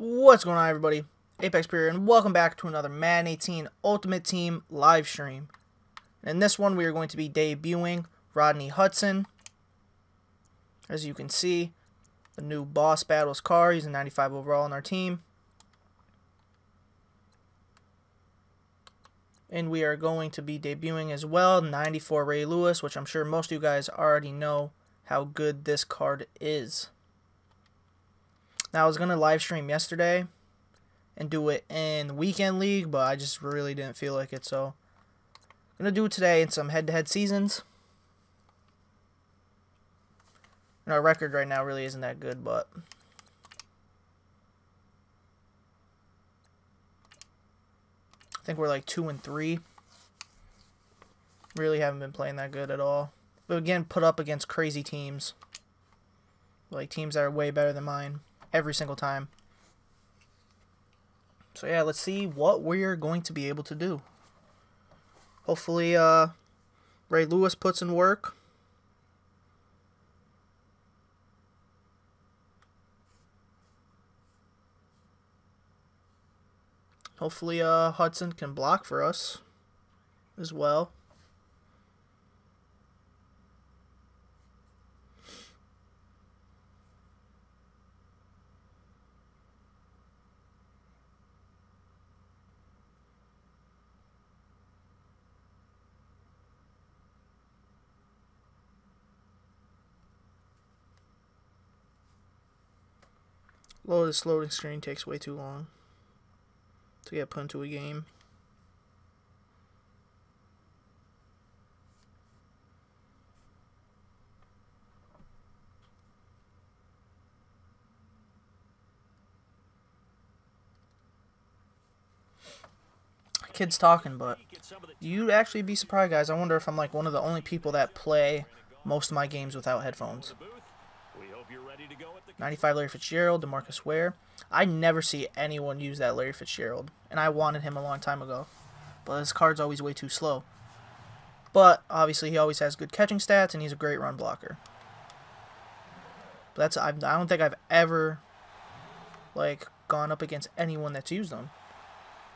What's going on everybody? Apex Pure here and welcome back to another Madden 18 Ultimate Team live stream. In this one we are going to be debuting Rodney Hudson. As you can see, the new Boss Battles car, he's a 95 overall on our team. And we are going to be debuting as well 94 Ray Lewis, which I'm sure most of you guys already know how good this card is. Now, I was going to live stream yesterday and do it in Weekend League, but I just really didn't feel like it, so I'm going to do it today in some head-to-head -head seasons. And our record right now really isn't that good, but... I think we're like 2 and 3. Really haven't been playing that good at all. But again, put up against crazy teams. Like teams that are way better than mine every single time. So yeah, let's see what we're going to be able to do. Hopefully, uh, Ray Lewis puts in work. Hopefully, uh, Hudson can block for us as well. Well, this loading screen takes way too long to get put into a game. Kids talking, but you'd actually be surprised, guys. I wonder if I'm like one of the only people that play most of my games without headphones. 95 Larry Fitzgerald, DeMarcus Ware. I never see anyone use that Larry Fitzgerald, and I wanted him a long time ago. But his card's always way too slow. But obviously he always has good catching stats, and he's a great run blocker. But that's I don't think I've ever like gone up against anyone that's used them.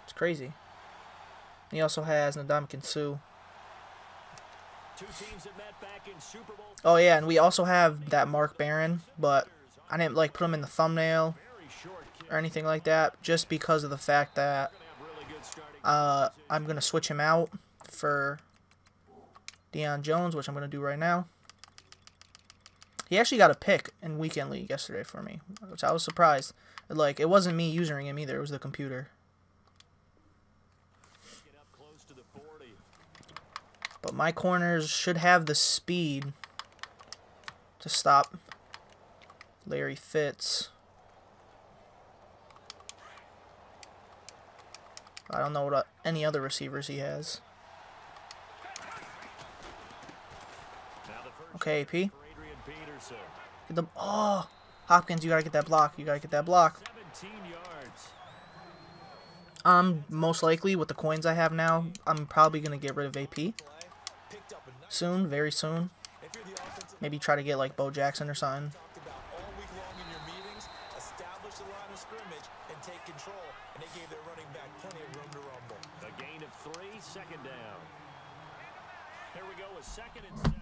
It's crazy. And he also has Ndamukong Suh. Oh yeah, and we also have that Mark Barron, but I didn't like put him in the thumbnail or anything like that just because of the fact that uh, I'm going to switch him out for Deion Jones, which I'm going to do right now. He actually got a pick in Weekend League yesterday for me, which I was surprised. Like, it wasn't me using him either, it was the computer. But my corners should have the speed to stop Larry Fitz. I don't know what uh, any other receivers he has. Okay, AP. Get the oh, Hopkins, you gotta get that block. You gotta get that block. Um, most likely with the coins I have now, I'm probably gonna get rid of AP soon, very soon. Maybe try to get like Bo Jackson or something. Second down. Here we go with second and seven.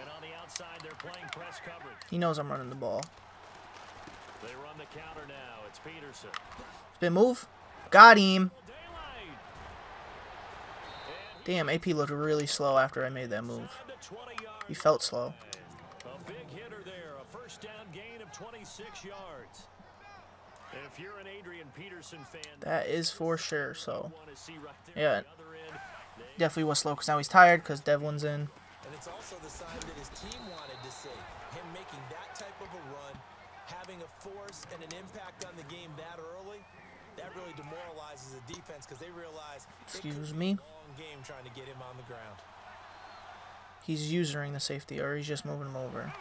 And on the outside, they're playing press coverage. He knows I'm running the ball. They run the counter now. It's Peterson. Spin move. Got him. Damn, AP looked really slow after I made that move. He felt slow. A big hitter there, a first down gain of 26 yards. That is for sure, so. Yeah. Definitely was slow because now he's tired because Devlin's in. And it's also the sign that his team wanted to see. Him making that type of a run, having a force and an impact on the game that early, that really demoralizes the defense because they realize Excuse me. game trying to get him on the ground. He's using the safety or he's just moving him over.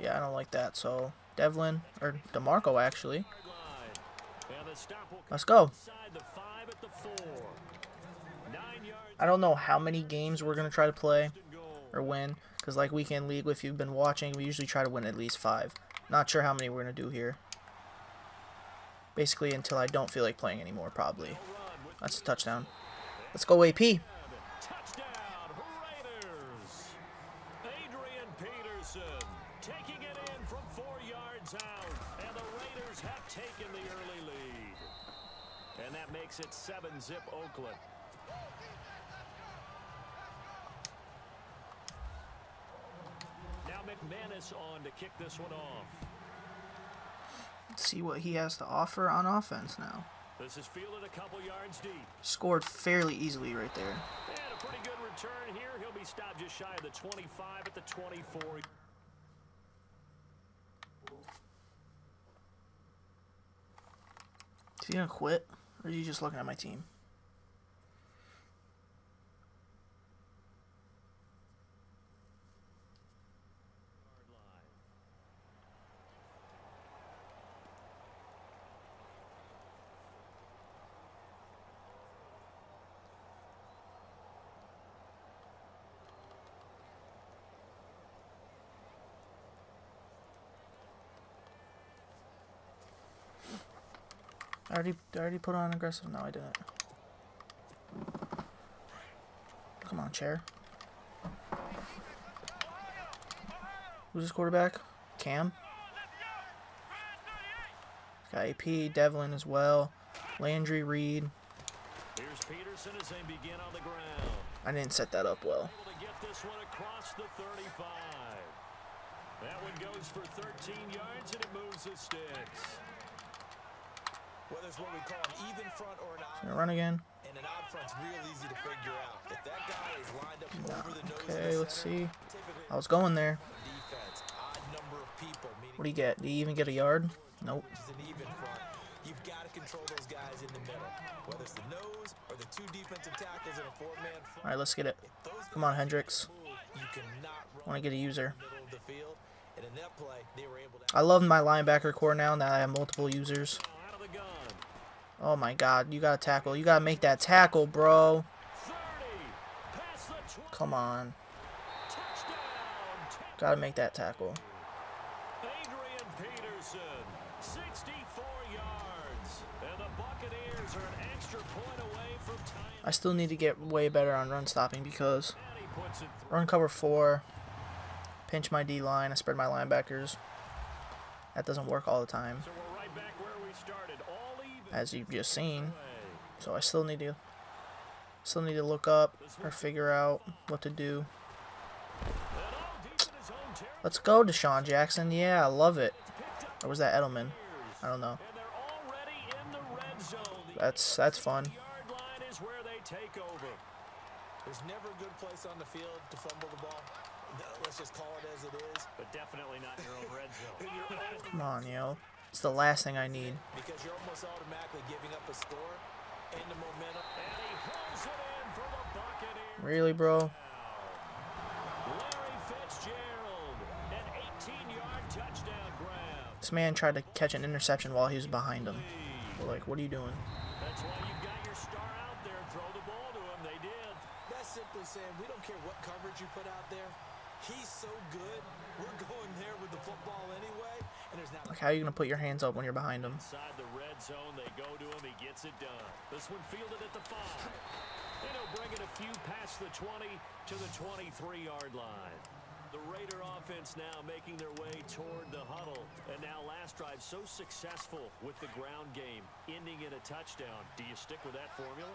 Yeah, I don't like that, so Devlin, or DeMarco actually. Let's go. I don't know how many games we're going to try to play or win. Because like Weekend League, if you've been watching, we usually try to win at least five. Not sure how many we're going to do here. Basically until I don't feel like playing anymore, probably. That's a touchdown. Let's go AP. And makes it 7-zip Oakland. Now McManus on to kick this one off. Let's see what he has to offer on offense now. This is fielded a couple yards deep. Scored fairly easily right there. And a pretty good return here. He'll be stopped just shy of the 25 at the 24. Is he gonna quit? Or are you just looking at my team? I already, I already put on aggressive. No, I didn't. Come on, chair. Who's this quarterback? Cam. Got AP, Devlin as well. Landry, Reed. Here's Peterson as they begin on the ground. I didn't set that up well. Able to get this one across the 35. That one goes for 13 yards and it moves the sticks. Whether it's what we call an even front or an odd Gonna run again. and an odd front's real easy to figure out. If that guy is lined up over the nose Okay, the let's center, see. I was going there. defense, odd number of people, What do you get? Do you even get a yard? Nope. which is an even front. You've got to control those guys in the middle, whether it's the nose or the two defensive tackles in a four-man front. All right, let's get it. Come on, Hendricks. move, You cannot run Want to get a user. the middle of the field. And in that play, they were able to I love my linebacker corps now that I have multiple users. Now out of the gun. Oh my god, you gotta tackle. You gotta make that tackle, bro. 30. Past the 20. Come on. Gotta make that tackle. Adrian Peterson, 64 yards. And the Buccaneers are an extra point away from tying. I still need to get way better on run stopping because And he puts it through. run cover four, pinch my D line, I spread my linebackers. That doesn't work all the time, So we're right back where we started. All even. As you've just seen. So I still need to still need to look up or figure out what to do. And all deep in his own territory. Let's go, DeSean Jackson. Yeah, I love it. Picked Or was that Edelman? I don't know. And they're already in the red zone. The That's that's fun. yard line is where they take over. There's never a good place on the field to fumble the ball. No, Let's just call it as it is. But definitely not your own red zone. In your own Come on, yo. It's the last thing I need. because you're almost automatically giving up a score and the momentum. And he hooks it in for the Buccaneers. Really, bro? Larry Fitzgerald, an 18-yard touchdown grab. This man tried to catch an interception while he was behind him. Like, what are you doing? That's why you've got your star out there. Throw the ball to him. They did. That's simply saying we don't care what coverage you put out there. He's so good. We're going there with the football anyway, and there's not Like, how are you gonna put your hands up when you're behind him? Inside the red zone, they go to him. He gets it done. This one fielded at the five. And he'll bring it a few past the 20 to the 23-yard line. The Raider offense now making their way toward the huddle. And now last drive so successful with the ground game, ending in a touchdown. Do you stick with that formula?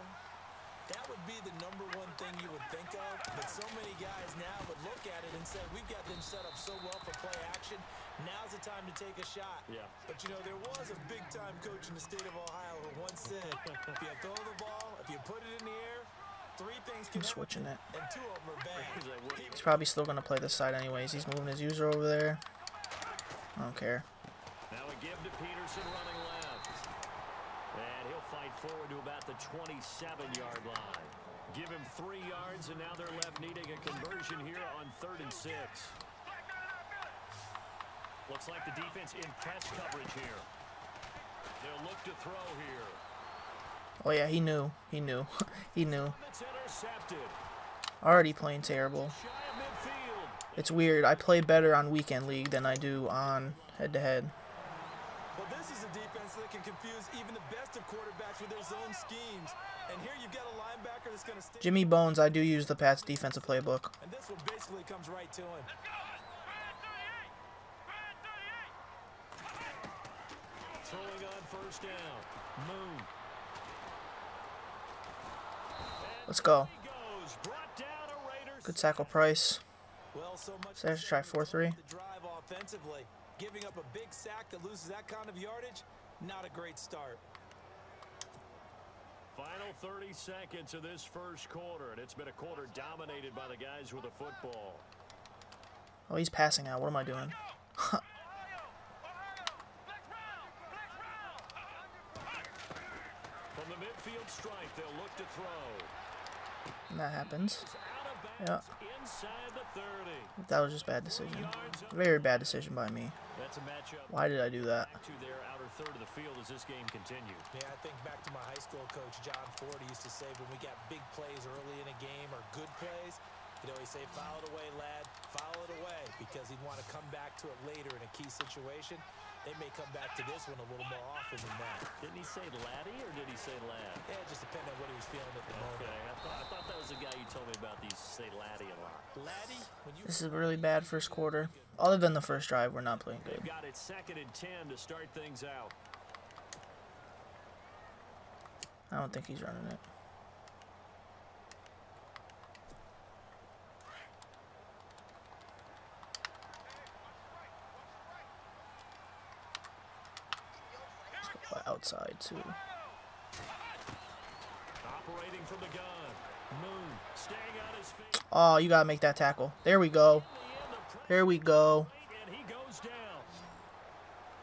That would be the number one thing you would think of, but so many guys now would look at it and say, we've got them set up so well for play action. Now's the time to take a shot. Yeah. But you know, there was a big-time coach in the state of Ohio who once said, if you throw the ball, if you put it in the air, three things can I'm happen, switching it. and two of them are bad. He's like, what do you- He's probably still gonna play this side anyways. He's moving his user over there. I don't care. Now a give to Peterson running left. And he'll fight forward to about the 27-yard line. Give him three yards, and now they're left needing a conversion here on third and six. Looks like the defense in press coverage here. They'll look to throw here. Oh yeah, he knew. He knew. he knew. Already playing terrible. Shy of midfield. It's weird. I play better on weekend league than I do on head to head. Well, this is a defense that can confuse even the best of quarterbacks with their zone schemes. And here you've got a linebacker that's going to. Jimmy Bones, I do use the Pats defensive playbook. And this one basically comes right to him. Throwing on first down. Moon. Let's go. He goes. Brought down a Raiders. Good tackle price. Well, so much So I try 4-3. drive offensively. Giving up a big sack that loses that kind of yardage, not a great start. Final 30 seconds of this first quarter, and it's been a quarter dominated by the guys with the football. Oh, he's passing out. What am I doing? From the midfield stripe, they'll look to throw. And that happens. 30. That was just bad decision. Very bad decision by me. Why did I do that? Yeah, I think back to my high school coach, John Ford. Used to say when we got big plays early in a game or good plays, he'd always say, foul it away, lad, foul it away, because he'd want to come back to it later in a key situation. They may come back to this one a little more often than that. Didn't he say laddie or did he say lad? Yeah, it just depended on what he was feeling at the moment. I thought, I thought that was the guy you told me about these say laddie a lot. Laddie, when you This is a really bad first quarter. Other than the first drive, we're not playing They've good. got it second and 10 to start things out. I don't think he's running it. Let's go outside too. Operating from the gun. Moon staying on his feet. Oh, you gotta make that tackle. There we go. There we go. And he goes down.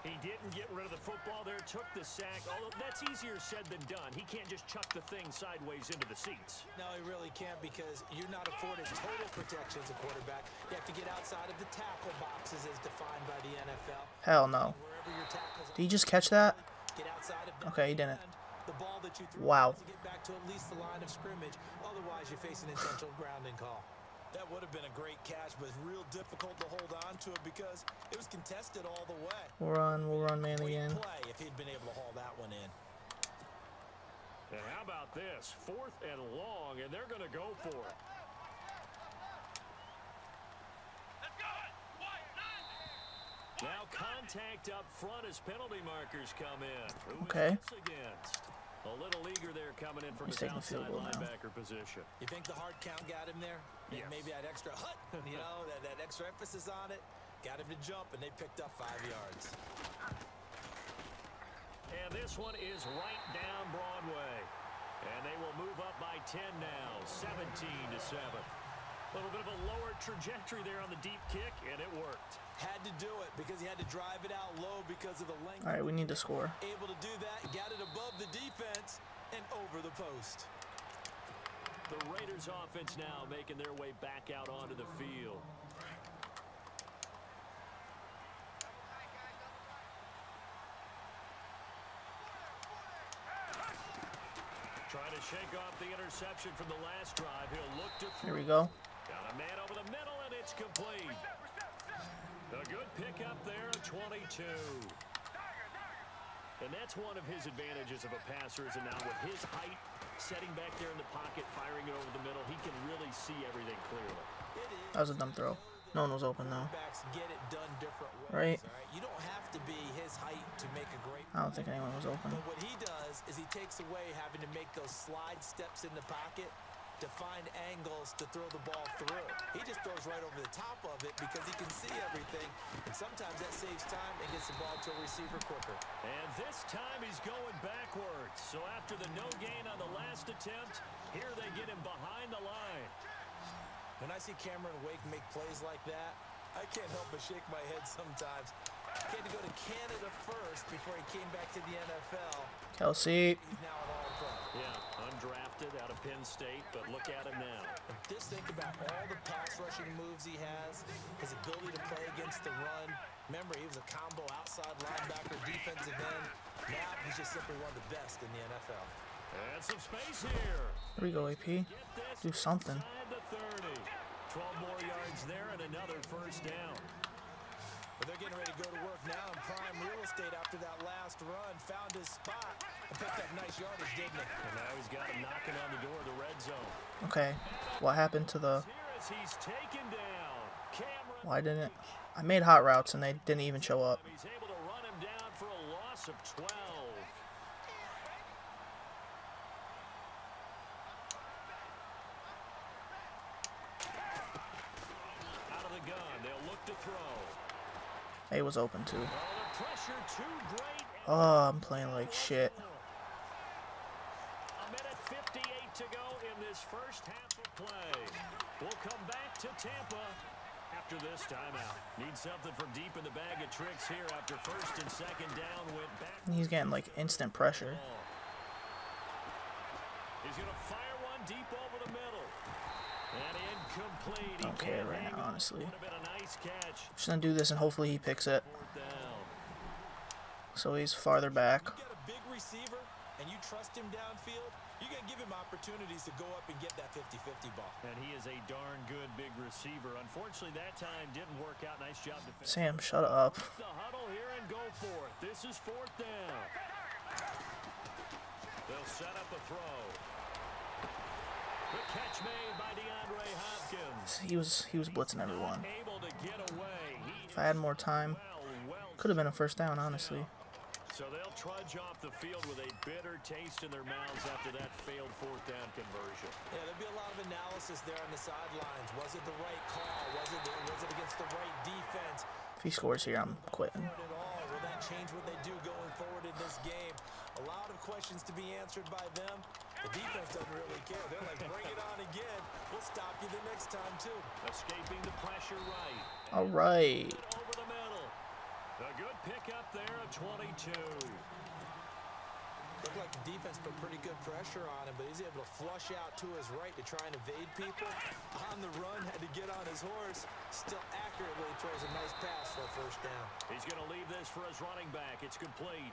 He didn't get rid of the football there, took the sack. Although that's easier said than done. He can't just chuck the thing sideways into the seats. No, he really can't because you're not afforded total protection as a quarterback. You have to get outside of the tackle boxes as defined by the NFL. Hell no. Wherever your Did he just catch that? Get outside of the Okay, he didn't. The ball that you threw Wow. to get back to at least the line of scrimmage. Otherwise, you face an intentional grounding call. That would have been a great catch, but it's real difficult to hold on to it because it was contested all the way. We'll run. We'll run man again. play if he'd been able to haul that one in. And how about this? Fourth and long, and they're going to go for it. Contact up front as penalty markers come in. Who is Okay. A little eager there coming in from He's his taking a field outside goal now. position. You think the hard count got him there? Yes. Maybe that extra hut, you know, that, that extra emphasis on it. Got him to jump, and they picked up five yards. And this one is right down Broadway. And they will move up by 10 now, 17 to 7. A little bit of a lower trajectory there on the deep kick, and it worked. Had to do it because he had to drive it out low because of the length. All right, we need to score. Able to do that, got it above the defense and over the post. The Raiders offense now making their way back out onto the field. Trying to shake off the interception from the last drive. He'll look to Here we go. Got a man over the middle, and it's complete. A good pickup there, a 22. And that's one of his advantages of a passer is that now with his height, setting back there in the pocket, firing it over the middle, he can really see everything clearly. That was a dumb throw. No one was open though. Get it done different ways. Right. all right? You don't have to be his height to make a great. I don't think anyone was open. But what he does is he takes away having to make those slide steps in the pocket to find angles to throw the ball through. He just throws right over the top of it because he can see everything, and sometimes that saves time and gets the ball to a receiver quicker. And this time he's going backwards. So after the no gain on the last attempt, here they get him behind the line. When I see Cameron Wake make plays like that, I can't help but shake my head sometimes. He had to go to Canada first before he came back to the NFL. Kelce. He's now an all-pro. Yeah, undrafted out of Penn State, but look at him now. And just think about all the pass rushing moves he has, his ability to play against the run. Remember, he was a combo outside linebacker, defensive end. Now he's just simply one of the best in the NFL. And some space here. Here we go, AP. Do something. inside the 30. 12 more yards there and another first down. But they're getting ready to go to work now in prime real estate after that last run. Found his spot and picked up nice yardage, didn't he? And now he's got him knocking on the door of the red zone. Okay. What happened to the... Here he's taken down. Why didn't... I made hot routes and they didn't even show up. He's able to run him down for a loss of 12. Out of the gun, they'll look to throw. He was open too. Oh, the pressure too great. Oh, I'm playing like shit. A minute 58 to go in this first half of play. We'll come back to Tampa after this timeout. Need something from deep in the bag of tricks here after first and second down went back. He's getting like instant pressure. He's going to fire one deep over. And incomplete. He Don't care right now, honestly. Would have been a nice catch. Just gonna do this and hopefully he picks it. So he's farther back. You got a big receiver and you trust him downfield, you're to give him opportunities to go up and get that 50-50 ball. And he is a darn good big receiver. Unfortunately, that time didn't work out. Nice job defending. Sam, shut up. The huddle here and go for it. This is fourth down. They'll set up a throw. The catch made by DeAndre Hopkins. He was he was blitzing everyone. Able to get away. He If I had more time, well, well could have been a first down, honestly. So they'll trudge off the field with a bitter taste in their mouths after that failed fourth down conversion. Yeah, there'll be a lot of analysis there on the sidelines. Was it the right call? Was it, was it against the right defense? If he scores here, I'm quitting. At all. Will that change what they do going forward in this game? A lot of questions to be answered by them. The defense doesn't really care. They're like, bring it on again. We'll stop you the next time, too. Escaping the pressure right. All right. Over the middle. A good pickup there at 22. Looked like the defense put pretty good pressure on him, but he's able to flush out to his right to try and evade people. On the run, had to get on his horse. Still accurately throws a nice pass for a first down. He's going to leave this for his running back. It's complete.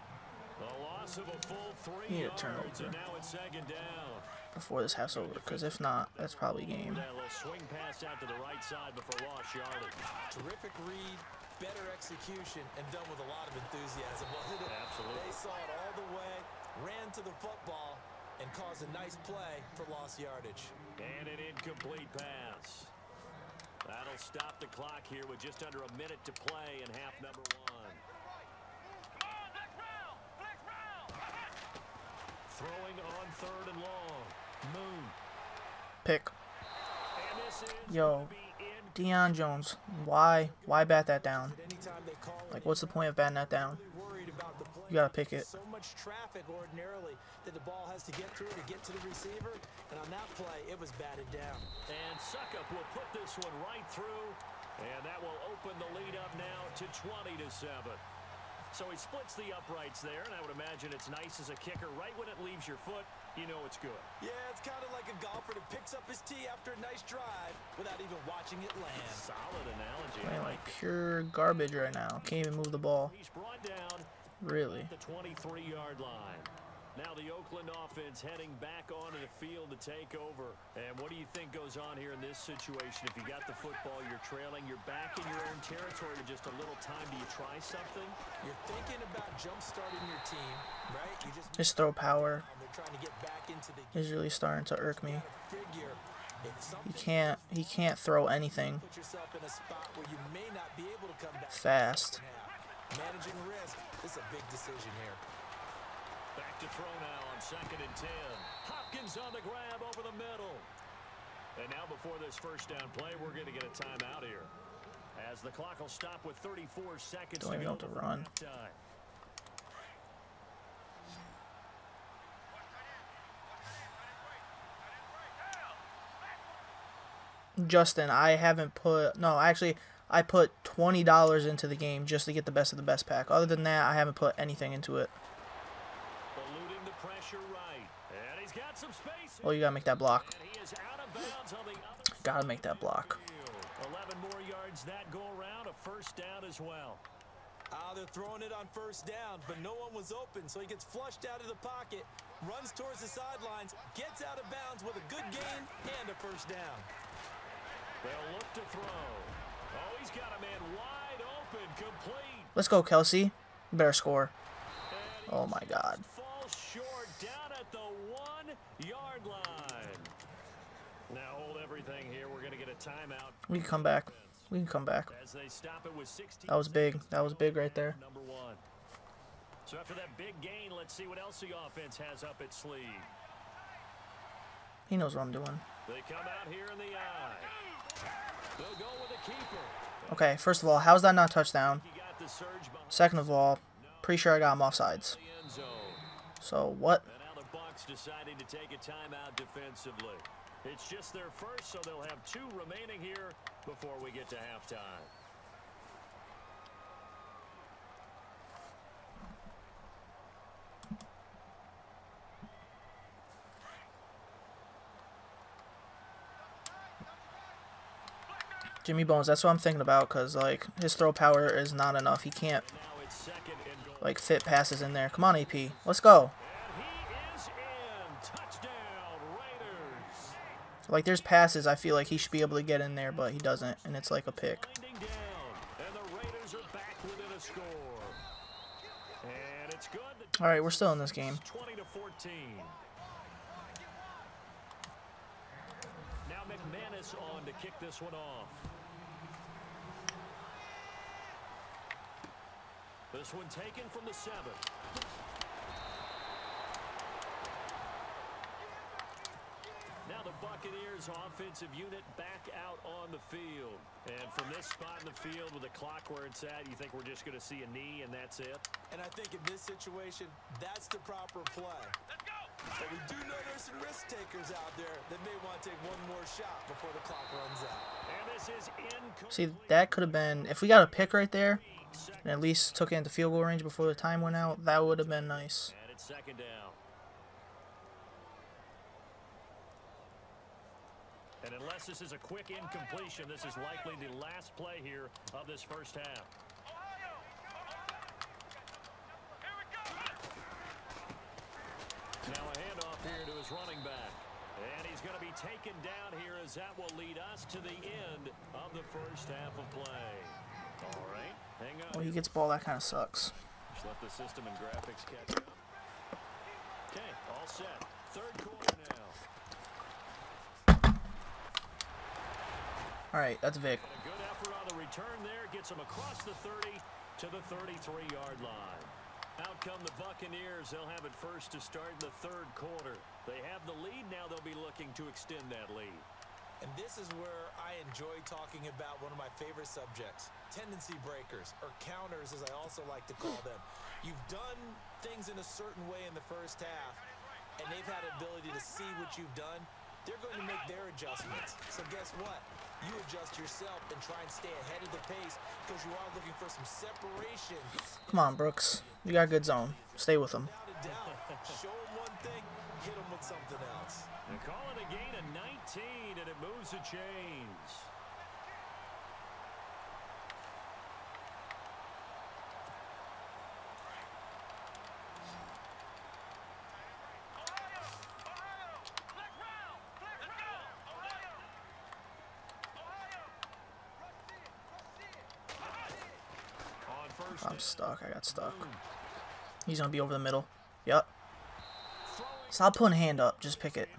A loss of a full three Need a yards, turnover. and now it's second down. Before this half's over, because if not, that's probably game. That little swing pass out to the right side before lost yardage. Terrific read, better execution, and done with a lot of enthusiasm, wasn't it? Absolutely. They saw it all the way, ran to the football, and caused a nice play for lost yardage. And an incomplete pass. That'll stop the clock here with just under a minute to play in half number one. Throwing on third and long. Moon. Pick. And this is Yo, gonna be in Deion Jones. Why? Why bat that down? Anytime they call it, Like, what's the point of batting that down? worried about the play. You gotta pick it. So much traffic ordinarily that the ball has to get through to get to the receiver, and on that play, it was batted down. And Succop will put this one right through, and that will open the lead up now to 20 to 7. So he splits the uprights there, and I would imagine it's nice as a kicker. Right when it leaves your foot, you know it's good. Yeah, it's kind of like a golfer that picks up his tee after a nice drive without even watching it land. Solid analogy. Playing like pure garbage right now. Can't even move the ball. He's brought down Really. at the 23-yard line. Now the Oakland offense heading back onto the field to take over. And what do you think goes on here in this situation? If you got the football, you're trailing, you're back in your own territory with just a little time. Do you try something? You're thinking about jump-starting your team, right? You just His throw power trying to get back into the is really starting to irk me. figure. He can't. He can't throw anything put yourself in a spot where you may not be able to come back fast. Half. Managing risk, this is a big decision here. Back to throw now on second and 10. Hopkins on the grab over the middle. And now before this first down play, we're going to get a timeout here. As the clock will stop with 34 seconds Don't to even go to run. halftime. Justin, I haven't put no, actually I put twenty dollars into the game just to get the best of the best pack. Other than that, I haven't put anything into it. Eluding the pressure right. And he's got some space. Well, you gotta make that block. And he is out of bounds on the other Gotta make that block. 11 more yards that go around. A first down as well. Ah, they're throwing it on first down, but no one was open, so he gets flushed out of the pocket, runs towards the sidelines, gets out of bounds with a good gain and a first down. They'll look to throw. Oh, he's got a man wide open, complete. Let's go, Kelce. Better score. Oh my God. Short down at the one-yard line. Now hold everything here. We're going to get a timeout. We can come back. We can come back. As they stop it with That was big. That was big right there. Number one. So after that big gain, let's see what else the offense has up its sleeve. He knows what I'm doing. They come out here in the I. They'll go with a keeper. Okay, first of all, how's that not touchdown? He got the surge behind Second of all, pretty sure I got him end zone. So what? And now the Bucks deciding to take a timeout defensively. It's just their first, so they'll have two remaining here before we get to halftime. Jimmy Bones, that's what I'm thinking about, because, like, his throw power is not enough. He can't, like, fit passes in there. Come on, AP. Let's go. Like, there's passes I feel like he should be able to get in there, but he doesn't, and it's like a pick. All right, we're still in this game. 20 to 14. McManus on to kick this one off. This one taken from the seven. Now the Buccaneers offensive unit back out on the field. And from this spot in the field with the clock where it's at, you think we're just going to see a knee and that's it? And I think in this situation, that's the proper play. But we do know there's some risk takers out there that may want to take one more shot before the clock runs out. And this is. See, that could have been, if we got a pick right there, and at least took it into field goal range before the time went out, that would have been nice. And it's second down. And unless this is a quick incompletion, this is likely the last play here of this first half. Now a handoff here to his running back. And he's going to be taken down here as that will lead us to the end of the first half of play. All right, hang on. When he gets ball, that kind of sucks. Just let the system and graphics catch up. Okay, all set. Third quarter now. All right, that's Vic. A good effort on the return there. Gets him across the 30 to the 33-yard line. Out come the Buccaneers. They'll have it first to start in the third quarter. They have the lead. Now they'll be looking to extend that lead. And this is where I enjoy talking about one of my favorite subjects, tendency breakers, or counters as I also like to call them. You've done things in a certain way in the first half, and they've had ability to see what you've done. They're going to make their adjustments. So guess what? You adjust yourself and try and stay ahead of the pace because you are looking for some separation. Come on, Brooks. You got a good zone. Stay with him. Without a doubt, show them one thing, hit them with something else. And call it a gain of 19, and it moves the chains. On first I'm stuck. I got stuck. He's going to be over the middle. Yup. Stop putting a hand up. Just pick it.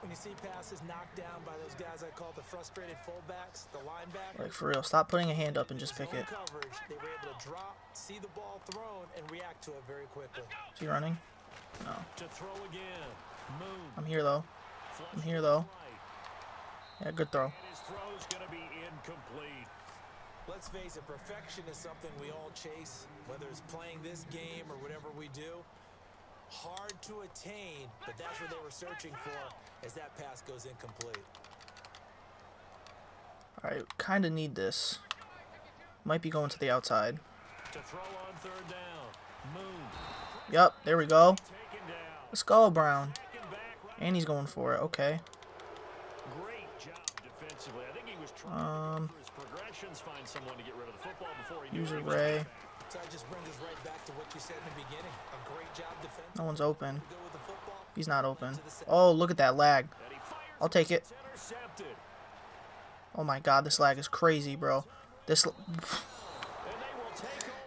When you see passes knocked down by those guys I call the frustrated fullbacks, the linebackers, Like, for real. Stop putting a hand up and just pick it. coverage, they were able to drop, see the ball thrown, and react to it very quickly. Is he running? No. To throw again. Moon. I'm here, though. I'm here, though. Yeah, good throw. Let's face it, perfection is something we all chase, whether it's playing this game or whatever we do. Hard to attain, but that's what they were searching for as that pass goes incomplete. All right, kind of need this. Might be going to the outside. To throw on third down. Moon. Yup, there we go. Let's go, Brown. Taken back. Right. And he's going for it. Okay. Great job defensively. I think he was trying Um, to, through his progressions, find someone to get rid of the football before he knew User it. He was Ray. So that just brings us right back to what you said in the beginning. A great job defensively. No one's open. Go with the football. He's not open. Oh, look at that lag. And he fires I'll take it. Oh my god, this lag is crazy, bro. This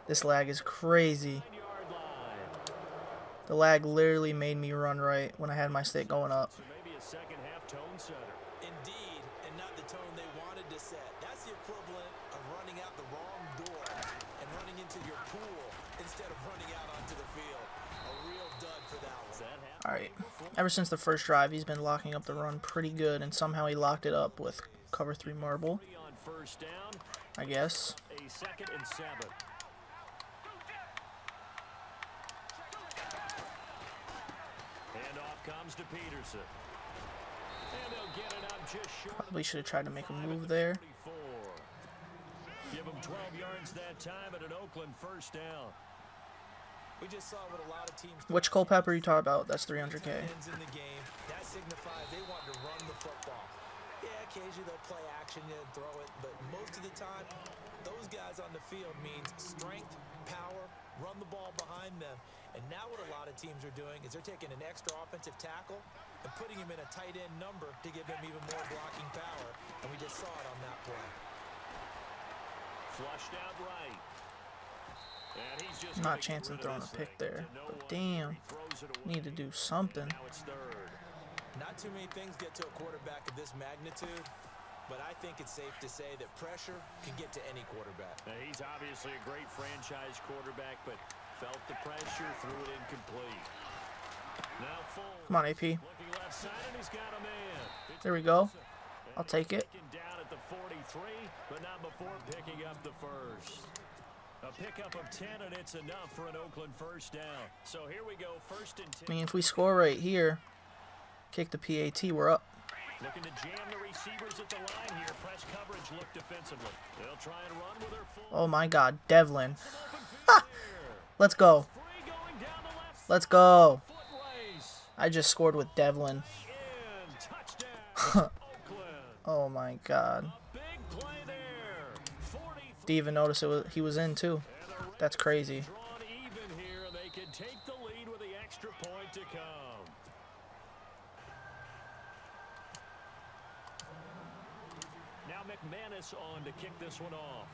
this lag is crazy. The lag literally made me run right when I had my stick going up. Maybe a second half tone setter. Indeed, and not the tone they wanted to set. That's the equivalent of running out the wrong door and running into your pool instead of running out onto the field. A real dud for that one. Alright. Ever since the first drive, he's been locking up the run pretty good, and somehow he locked it up with cover three marble, I guess. Probably should have tried to make a move there. Give them 12 yards that time at an Oakland first down. We just saw what a lot of teams Which Culpepper you talk about? That's 300k. in the game. That signifies they want to run the football. Yeah, occasionally they'll play action and throw it, but most of the time, those guys on the field means strength, power, run the ball behind them. And now what a lot of teams are doing is they're taking an extra offensive tackle and putting him in a tight end number to give them even more blocking power. And we just saw it on that play. Flushed out right. And he's just Not gonna get chancing of throwing a pick there, but damn. He throws it away. Need to do something. Now it's third. Not too many things get to a quarterback of this magnitude, but I think it's safe to say that pressure can get to any quarterback. Now, he's obviously a great franchise quarterback, but felt the pressure, threw it incomplete. Now full. Come on, AP. Left side, and he's got a man. There we go. I'll take it. Down at the 43, but not before picking up the first. A pickup of 10, and it's enough for an Oakland first down. So here we go, first and 10. I mean, if we score right here, kick the PAT, we're up. Looking to jam the receivers at the line here. Press coverage look defensively. They'll try and run with their full. Oh my god, Devlin. Let's go. Free going down the left Let's go. I just scored with Devlin. In. Touchdown. Oakland. Oh my god. Big play there. 43. Even notice it was he was in too. That's crazy. McManus on to kick this one off.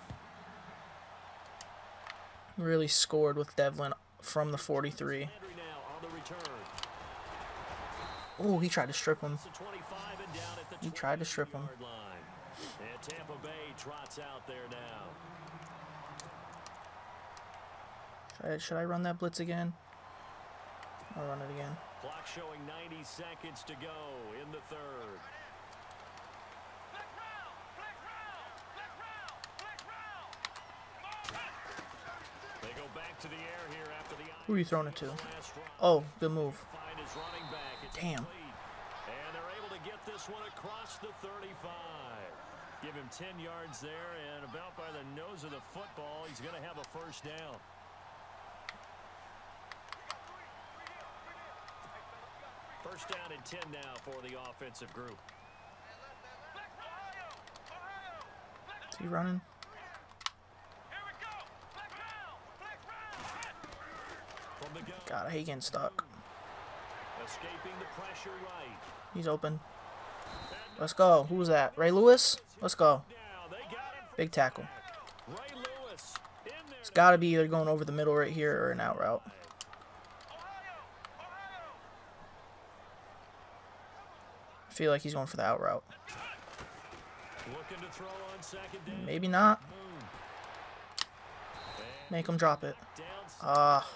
Really scored with Devlin from the 43. Landry now on the return. Oh, he tried to strip him. It's a 25 and down at the He tried to strip him. 20-yard line. And Tampa Bay trots out there now. Should I, run that blitz again? I'll run it again. Clock showing 90 seconds to go in the third. They go back to the air here after the Who are you throwing it to? Oh, good move. Find his running back. It's Damn. And they're able to get this one across the 35. Give him 10 yards there, and about by the nose of the football, he's going to have a first down. First down and 10 now for the offensive group. Is he running? From the gun, God, I hate getting stuck. escaping the pressure right. He's open. Let's go. Who was that? Ray Lewis? Let's go. Big tackle. It's got to be either going over the middle right here or an out route. I feel like he's going for the out route. Maybe not. Make him drop it. Ah.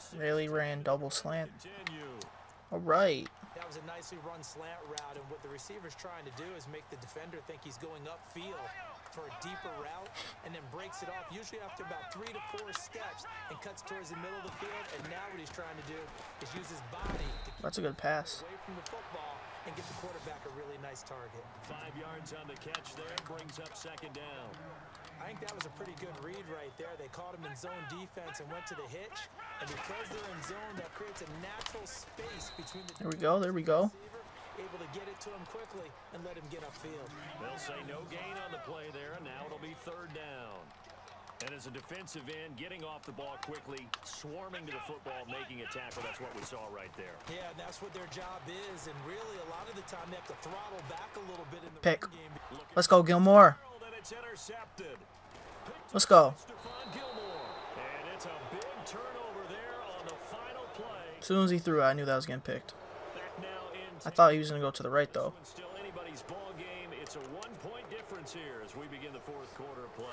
six. Really ran double slant. All right. That was a nicely run slant route, and what the receiver's trying to do is make the defender think he's going upfield for a deeper route, and then breaks it off, usually after about three to four steps, and cuts towards the middle of the field. And now what he's trying to do is use his body to keep That's a good pass. away from the football and get the quarterback a really nice target. Five yards on the catch there. Brings up second down. I think that was a pretty good read right there. They caught him in zone defense and went to the hitch. And because they're in zone, that creates a natural space between the There we go. There we go. able to get it to him quickly and let him get upfield. They'll say no gain on the play there, and now it'll be third down. And as a defensive end, getting off the ball quickly, swarming to the football, making a tackle, that's what we saw right there. Yeah, and that's what their job is. And really, a lot of the time, they have to throttle back a little bit in the Pick. run game. Let's go, Gilmore. Let's go. As soon as he threw it, I knew that was getting picked. I thought he was going to go to the right, though. Here as we begin the fourth quarter play.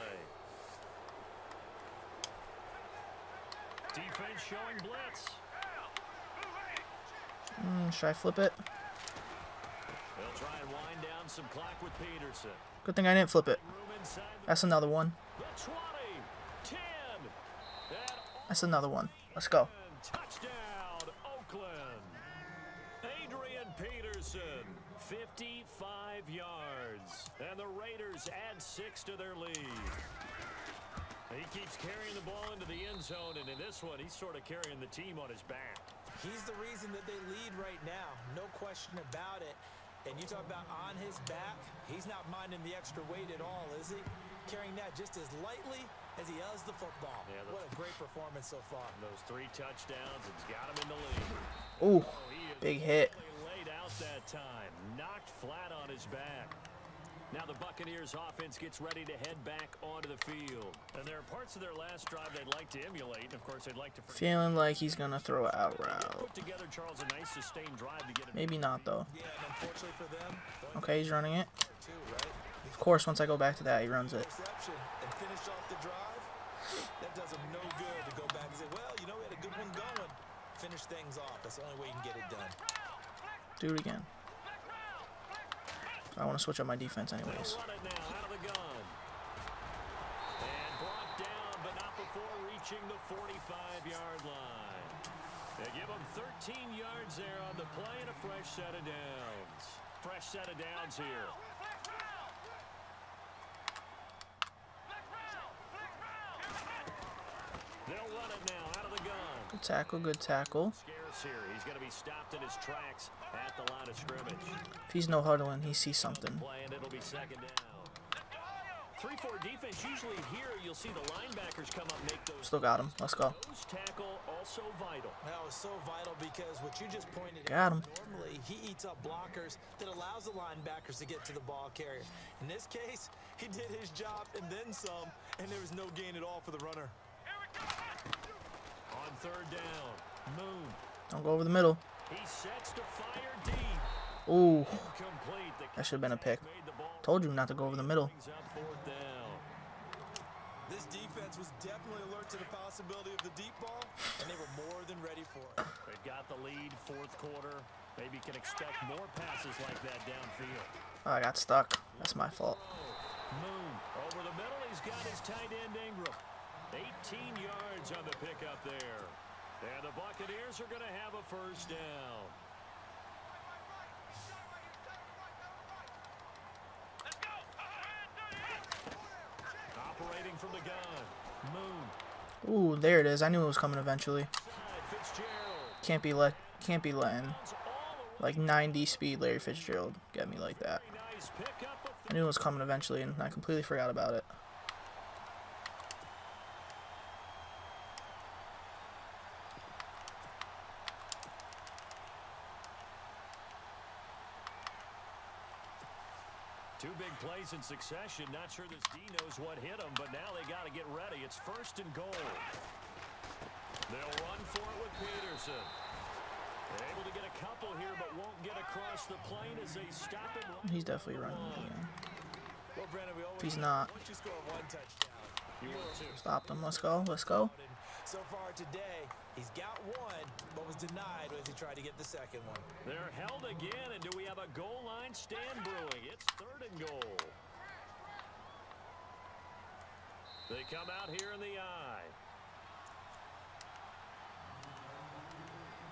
Defense showing blitz. Mm, should I flip it? Good thing I didn't flip it. That's another one. The 20, 10, That's another one. Let's go. touchdown, Oakland. Adrian Peterson, 55 yards. And the Raiders add six to their lead. He keeps carrying the ball into the end zone, and in this one, he's sort of carrying the team on his back. He's the reason that they lead right now. No question about it. And you talk about on his back, he's not minding the extra weight at all, is he? Carrying that just as lightly as he does the football. Yeah, what a great performance so far. Those three touchdowns, it's got him in the lead. Ooh, Oh, big hit. laid out that time, knocked flat on his back. Now the Buccaneers offense gets ready to head back onto the field. And there are parts of their last drive they'd like to emulate, and of course they'd like to Feeling like he's going to throw it out route. put together Charles a nice sustained drive to get. Maybe not, though. Yeah, unfortunately for them, Okay, he's running it. back too, right? Of course, once I go back to that, he runs it. Finish off the drive. That does him no good to go back and say, well, you know, we had a good one going. Finish things off. That's the only way you can get it done. Do it again. I want to switch up my defense anyways. They'll run it now out of the gun. And brought down, but not before reaching the 45-yard line. They give him 13 yards there on the play and a fresh set of downs. Fresh set of downs here. They'll run it now out of the gun. Good tackle, good tackle. Here. He's going to be stopped in his tracks at the line of scrimmage. If he's no huddling, he sees something. Play and it'll be second down. 3-4 defense, usually here you'll see the linebackers come up make those Still got him. Let's go. Nose tackle also vital. That was so vital because what you just pointed Got him. normally he eats up blockers that allows the linebackers to get to the ball carrier. In this case, he did his job and then some, and there was no gain at all for the runner. On third down, Moon. Don't go over the middle. He sets to fire deep. Ooh, that should have been a pick. made the ball. Told you not to go over the middle. Brings up fourth down. This defense was definitely alert to the possibility of the deep ball, and they were more than ready for it. They've got the lead, fourth quarter. Maybe can expect more passes like that downfield. Oh, I got stuck. That's my fault. Moon over the middle. He's got his tight end Ingram. 18 yards on the pickup there. And the Buccaneers are going to have a first down. Operating from the gun. Moon. Ooh, there it is. I knew it was coming eventually. Can't be let. Can't be letting like 90 speed Larry Fitzgerald get me like that. a nice pickup. I knew it was coming eventually, and I completely forgot about it. Two big plays in succession. Not sure this D knows what hit him, but now they got to get ready. It's first and goal. They'll run for it with Peterson. They're able to get a couple here, but won't get across the plane as they stop him. He's definitely running again. Well, Brandon, always He's not. Once you score one touchdown, You will too. Him. Let's go. Let's go. So far today, he's got one, but was denied as he tried to get the second one. They're held again, and do we have a goal line stand brewing? It's third and goal. They come out here in the eye.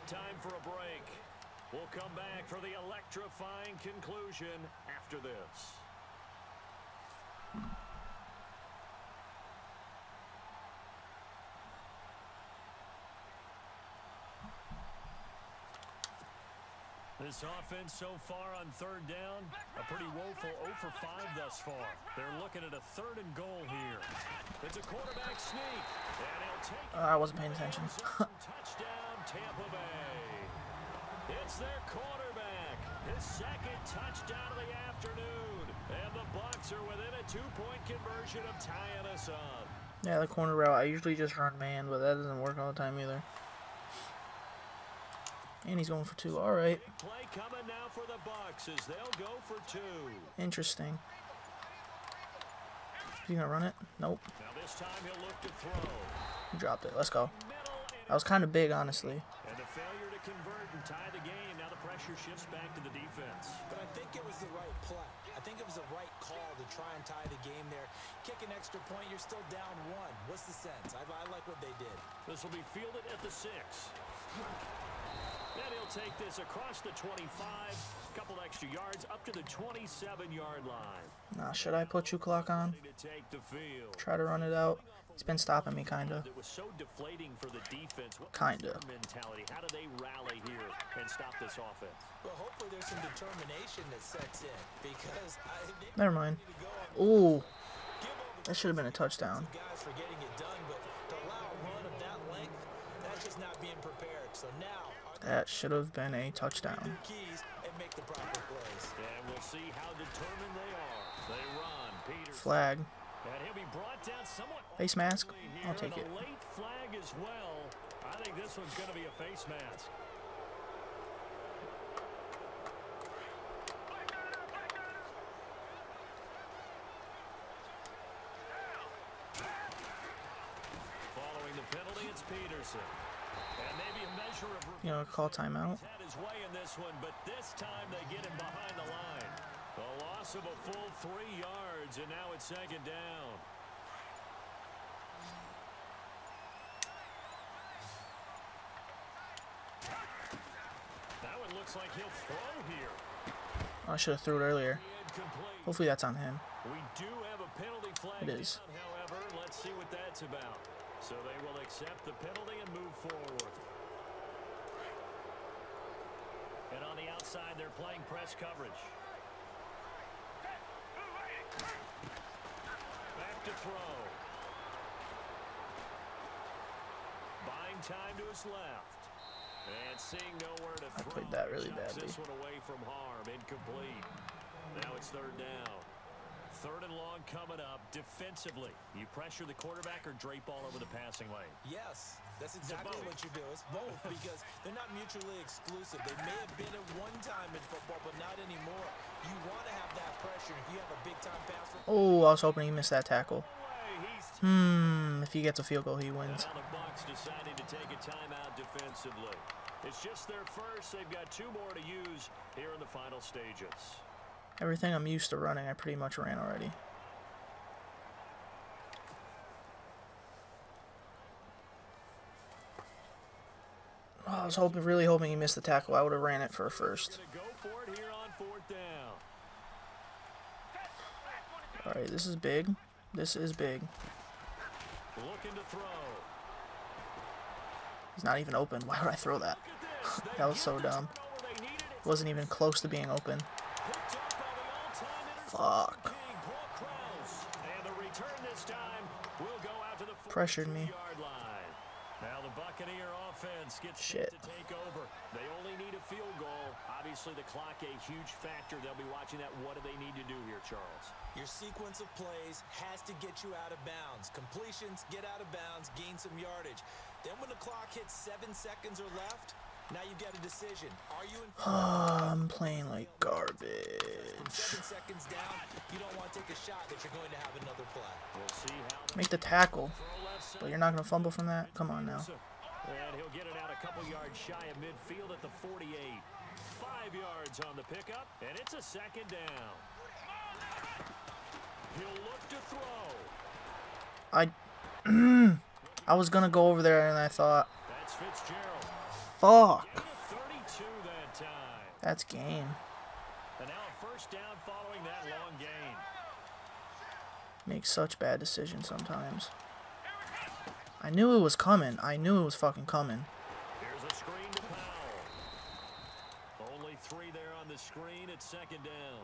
Time for a break. We'll come back for the electrifying conclusion after this. This offense so far on third down, a pretty woeful 0 for 5 thus far. They're looking at a third and goal here. It's a quarterback sneak, and he'll take uh, I wasn't paying attention. touchdown, Tampa Bay. It's their quarterback, his second touchdown of the afternoon, and the Bucks are within a two-point conversion of tying us up. Yeah, the corner route, I usually just run man, but that doesn't work all the time either. And he's going for two. All right. Play coming now for the Bucks as they'll go for two. Interesting. Is he gonna run it? Nope. Now this time he'll look to throw. He dropped it. Let's go. That was kind of big, honestly. and a failure to convert and tie the game. Now the pressure shifts back to the defense. But I think it was the right play. I think it was the right call to try and tie the game there. Kick an extra point, you're still down one. What's the sense? I, I like what they did. This will be fielded at the six. Then he'll take this across the 25, couple extra yards up to the 27-yard line. Nah, should I put you clock on? To take the field. Try to run it out. It's been stopping me, kinda. It was so deflating for the defense. Kinda. mentality? How do they rally here and stop this offense? Well, hopefully there's some determination that sets in because I Never mind. need to go on Ooh, that should have been a touchdown. guys for getting it done, but to allow a run of that length, that's just not being prepared. So now are That should have been a touchdown. the keys and make the proper plays. And we'll see how determined they are. They run. Peters. Flag. And he'll be brought down somewhat Face mask. I'll take it. A late flag as well. I think this one's going to be a face mask. Following the penalty, it's Peterson. And maybe a measure of You know, call timeout. His way in this one, but this time they get him behind the loss of a full three yards, and now it's second down. That one looks like he'll throw here. I should have threw it earlier. Hopefully that's on him. We do have a penalty flag It is. down, however. Let's see what that's about. So they will accept the penalty and move forward. And outside, they're playing press coverage. Back to throw. Buying time to his left. And seeing nowhere to I throw. played that really badly. This one away from harm. Incomplete. Now it's third down. Third and long coming up defensively. You pressure the quarterback or drape all over the passing lane. Yes, that's exactly what you do. It's both because they're not mutually exclusive. They may have been at one time in football, but not anymore. You want to have that pressure. If you have a big-time passer, Oh, I was hoping he missed that tackle. Hmm, if he gets a field goal, he wins. Now the Bucks deciding to take a timeout defensively. It's just their first. They've got two more to use here in the final stages. Everything I'm used to running, I pretty much ran already. Oh, I was hoping, really hoping he missed the tackle. I would have ran it for a first. Gonna go for it here on fourth down. All right, this is big. This is big. Looking to throw. He's not even open. Why would I throw that? Look at this. They That was so dumb. turnover they needed. It's Wasn't even close to being open. The Pressured me. Now the Buccaneer offense gets Shit. to take over. They only need a field goal. Obviously, the clock a huge factor. They'll be watching that. What do they need to do here, Charles? your sequence of plays has to get you out of bounds. Completions, get out of bounds, gain some yardage. Then when the clock hits seven seconds or left, now you get a decision. Are you in I'm playing like garbage. seven seconds down? You don't want to take a shot that you're going to have another play. We'll see how Make the tackle. throw left side. But you're not going to fumble from that? Come on now. And he'll get it out a couple yards shy of midfield at the 48. Five yards on the pickup, and it's a second down. He'll look to throw. I I was going to go over there and I thought, That's Fitzgerald. Fuck. Gain of 32 that time. That's game. And now a first down following that long gain. Make such bad decisions sometimes. I knew it was coming. I knew it was fucking coming. Here's a screen to Powell. Only three the screen at second down.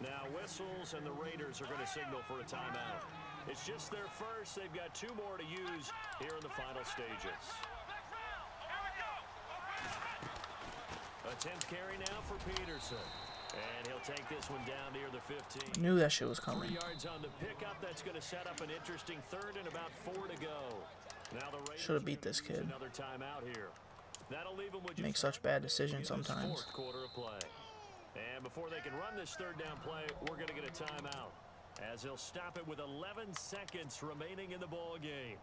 Now whistles and the Raiders are going to signal for a timeout. It's just their first. They've got two more to use here in the final stages. A 10th carry now for Peterson. And he'll take this one down near the 15. I Knew that shit was coming. Three yards on the pickup. That's going to set up an interesting third and about four to go. Now the Should have beat this kid. Another timeout here. That'll leave them with Make such bad decisions sometimes. Fourth quarter of play. And before they can run this third down play, we're going to get a timeout. As they'll stop it with 11 seconds remaining in the ball game.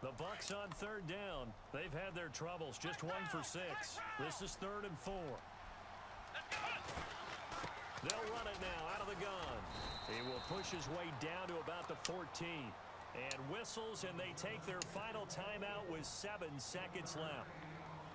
The Bucks on third down. They've had their troubles. Just one for six. This is third and four. They'll run it now out of the gun. He will push his way down to about the 14. And whistles, and they take their final timeout with seven seconds left.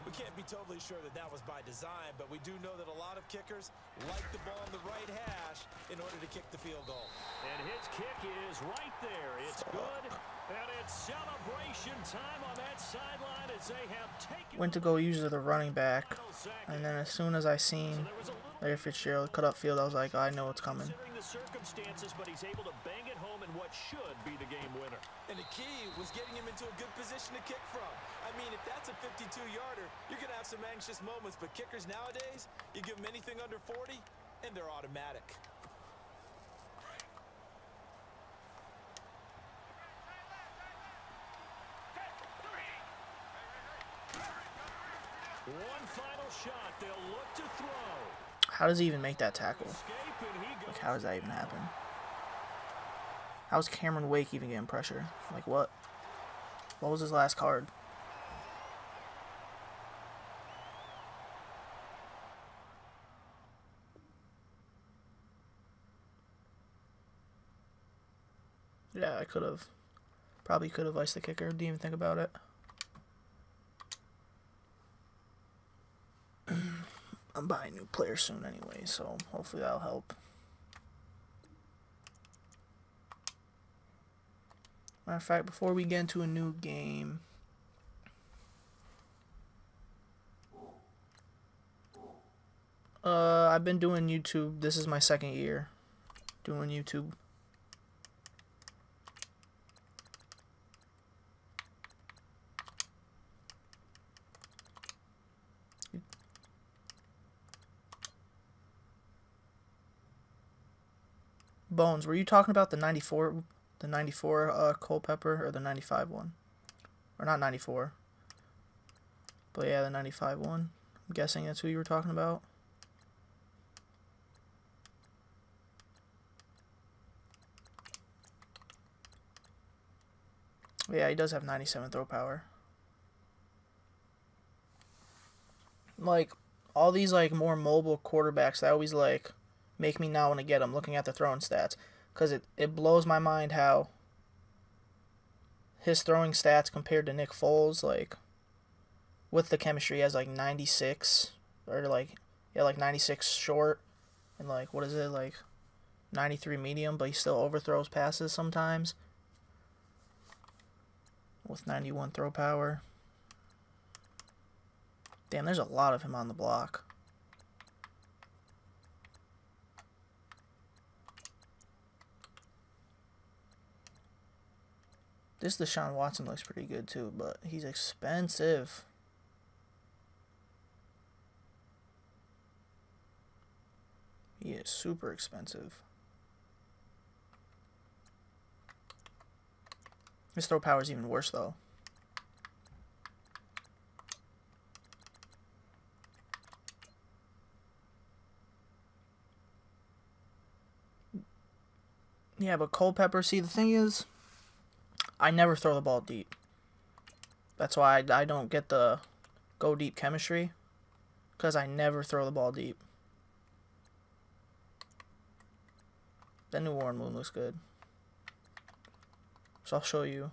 We can't be totally sure that that was by design, but we do know that a lot of kickers like the ball in the right hash in order to kick the field goal. And his kick is right there. It's good. And it's celebration time on that sideline as they have taken Went to go use the running back, and then as soon as I seen Larry Fitzgerald cut up field, I was like, oh, I know it's coming. Considering the circumstances, but he's able to bang it home in what should be the game winner. And the key was getting him into a good position to kick from. I mean, if that's a 52-yarder, you're going to have some anxious moments, but kickers nowadays, you give them anything under 40, and they're automatic. One final shot. They'll look to throw. How does he even make that tackle? Escape, and he goes Like, how does that even happen? How's Cameron Wake even getting pressure? Like, what? What was his last card? Yeah, I could have. Probably could have iced the kicker. Didn't even think about it. I'm buying new players soon anyway, so hopefully that'll help. Matter of fact, before we get into a new game, uh, I've been doing YouTube. This is my second year doing YouTube. Bones, were you talking about the 94 the 94 uh, Culpepper or the 95 one? Or not 94. But yeah, the 95 one. I'm guessing that's who you were talking about. Yeah, he does have 97 throw power. Like all these like more mobile quarterbacks, I always like make me now want to get him looking at the throwing stats because it, it blows my mind how his throwing stats compared to Nick Foles, like with the chemistry, he has like 96 or like yeah like 96 short and like what is it like 93 medium, but he still overthrows passes sometimes with 91 throw power. Damn, there's a lot of him on the block. This Deshaun Watson looks pretty good too, but he's expensive. He is super expensive. His throw power is even worse though. Yeah, but Culpepper, see, the thing is, I never throw the ball deep. That's why I, I don't get the go deep chemistry, because I never throw the ball deep. That new Warren Moon looks good. So I'll show you.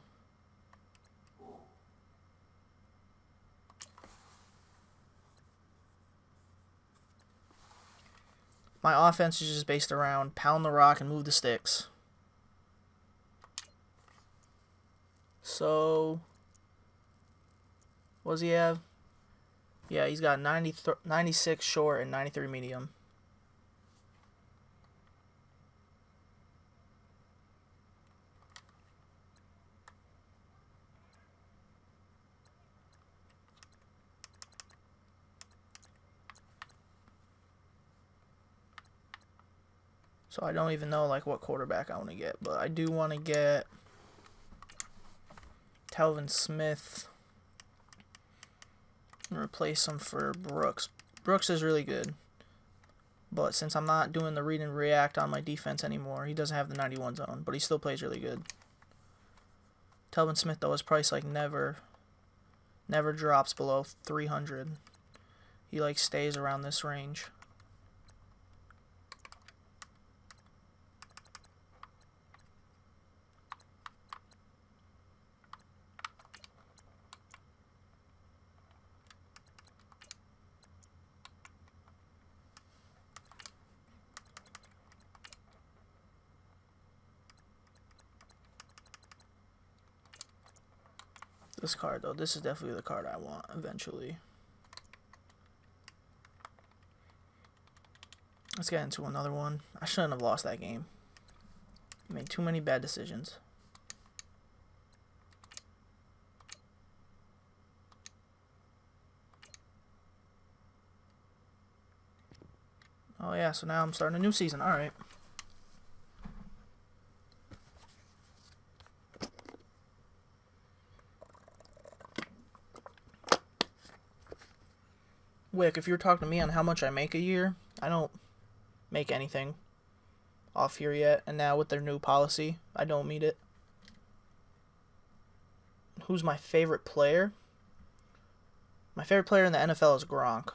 My offense is just based around pound the rock and move the sticks. So, what does he have? Yeah, he's got 90 96 short and 93 medium. So I don't even know like what quarterback I want to get, but I do want to get Telvin Smith replace him for Brooks. Brooks is really good. But since I'm not doing the read and react on my defense anymore, he doesn't have the 91 zone, but he still plays really good. Telvin Smith though his price like never never drops below 300. He like stays around this range. This card, though, this is definitely the card I want eventually. Let's get into another one. I shouldn't have lost that game. Made too many bad decisions. Oh yeah, so now I'm starting a new season. Alright. Wick, if you were talking to me on how much I make a year, I don't make anything off here yet. And now with their new policy, I don't meet it. Who's my favorite player? My favorite player in the NFL is Gronk.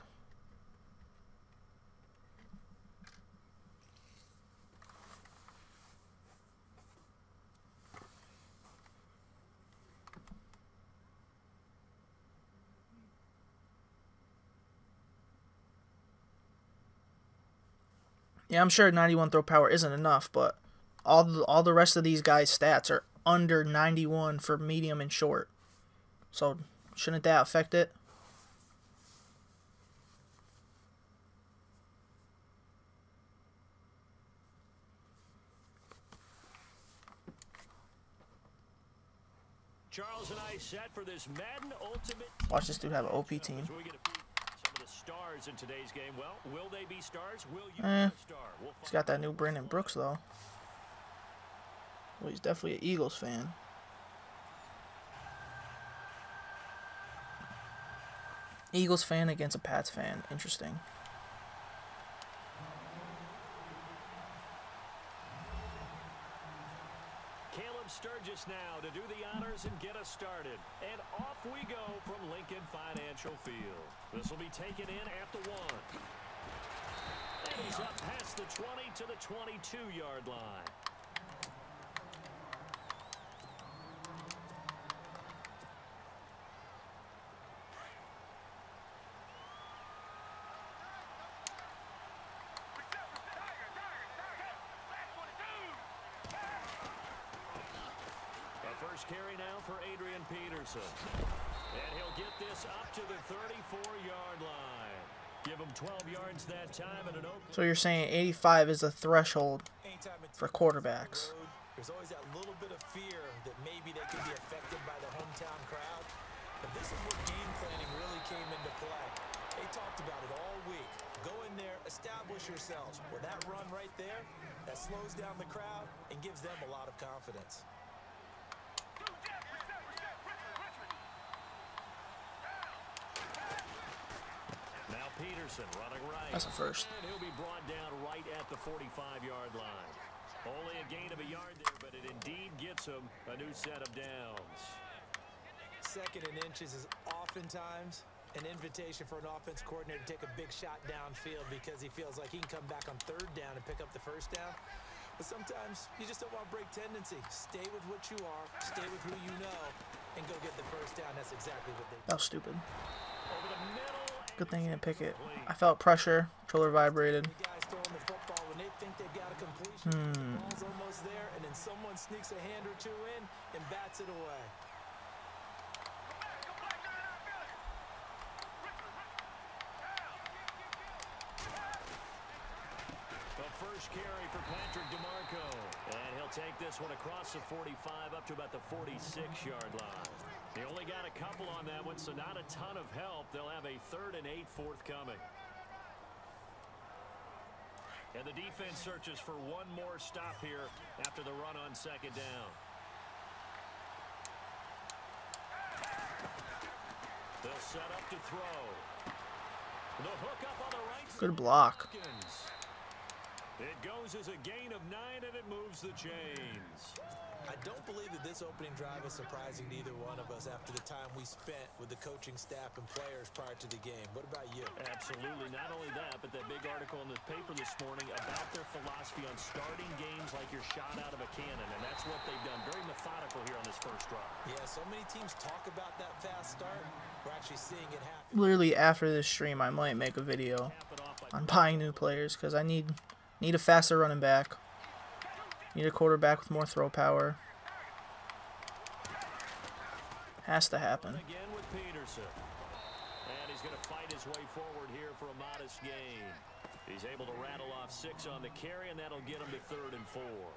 Yeah, I'm sure 91 throw power isn't enough, but all the, all the rest of these guys' stats are under 91 for medium and short. So shouldn't that affect it? Charles and I set for this Madden Ultimate. Watch this dude have an OP team stars in today's game. Well, will they be stars? Will you eh, star? We'll he's got that new Brandon Brooks though. Well, he's definitely an Eagles fan. Eagles fan against a Pats fan. Interesting. Sturgis now to do the honors and get us started. And off we go from Lincoln Financial Field. This will be taken in at the one. And he's up past the 20 to the 22-yard line. carry now for Adrian Peterson. And he'll get this up to the 34-yard line. Give him 12 yards that time and an open. So you're saying 85 is the threshold for quarterbacks. There's always that little bit of fear that maybe they could be affected by the hometown crowd. But this is where game planning really came into play. They talked about it all week. Go in there, establish yourselves. Where that run right there, that slows down the crowd and gives them a lot of confidence. Peterson running right. That's a first. And he'll be brought down right at the 45-yard line. Only a gain of a yard there, but it indeed gets him a new set of downs. Second and inches is oftentimes an invitation for an offense coordinator to take a big shot downfield because he feels like he can come back on third down and pick up the first down. But sometimes you just don't want to break tendency. Stay with what you are, stay with who you know, and go get the first down. That's exactly what they That was stupid. Good thing he didn't pick it. I felt pressure. Controller vibrated. Hmm. Ball's almost there, and then someone sneaks a hand or two in and bats it away. The first carry for Patrick DiMarco. And he'll take this one across the 45 up to about the 46-yard line. They only got a couple on that one, so not a ton of help. They'll have a third and eight forthcoming. And the defense searches for one more stop here after the run on second down. They'll set up to throw. The hook on the right Good block. It goes as a gain of nine, and it moves the chains. I don't believe that this opening drive is surprising to either one of us after the time we spent with the coaching staff and players prior to the game. What about you? Absolutely. Not only that, but that big article in the paper this morning about their philosophy on starting games like you're shot out of a cannon, and that's what they've done. Very methodical here on this first drive. Yeah, so many teams talk about that fast start. We're actually seeing it happen. Literally after this stream, I might make a video on buying new players because I need need a faster running back. Need a quarterback with more throw power. Has to happen. Again with Peterson. And he's going to fight his way forward here for a modest gain. He's able to rattle off six on the carry, and that'll get him to third and four.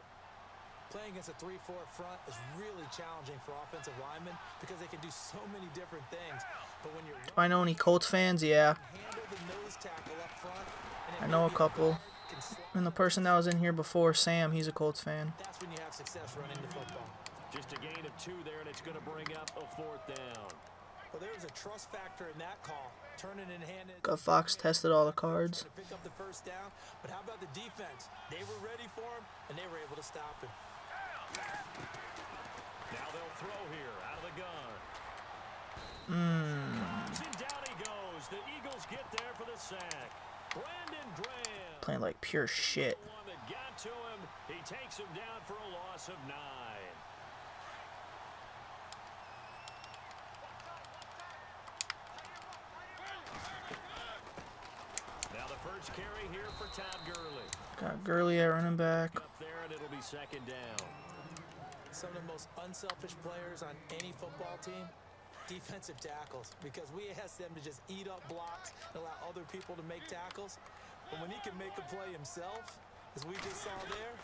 Playing against a 3-4 front is really challenging for offensive linemen because they can do so many different things. But when you're Do I know any Colts fans? Yeah. I know a couple. And the person that was in here before, Sam, he's a Colts fan. That's when you have success running the football. Just a gain of two there, and it's going to bring up a fourth down. Well, there's a trust factor in that call. Turning and handing. Got Fox tested all the cards. Pick up the first down, but how about the defense? They were ready for him, and they were able to stop him. Now they'll throw here out of the gun. Mmm. Down he goes. The Eagles get there for the sack. Brandon Graham. Playing like pure shit. Got to. He takes him down for a loss of nine. Now the first carry here for Todd Gurley. Got Gurley at running back. Up there and it'll be second down. Some of the most unselfish players on any football team defensive tackles because we ask them to just eat up blocks and allow other people to make tackles. But when he can make a play himself, as we just saw there,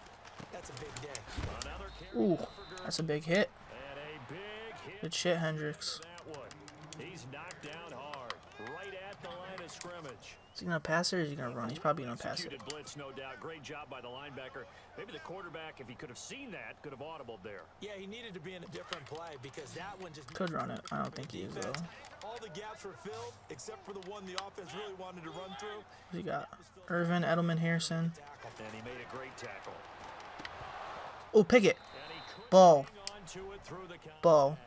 that's a big day. Ooh, that's a big hit. A big hit Good shit, Hendricks. He's knocked down hard, right at the line of scrimmage. Is he gonna pass it or is he gonna run? He's probably gonna pass it. blitz, no doubt. Great job by the linebacker. Maybe the quarterback, if he could have seen that, could have audibled there. Yeah, he needed to be in a different play because that one just could run it. I don't think he is though. All the gaps were filled except for the one the offense really wanted to run through. He got Irvin, Edelman, Harrison. And he made a great tackle. Oh, Pickett. Ball. Ball.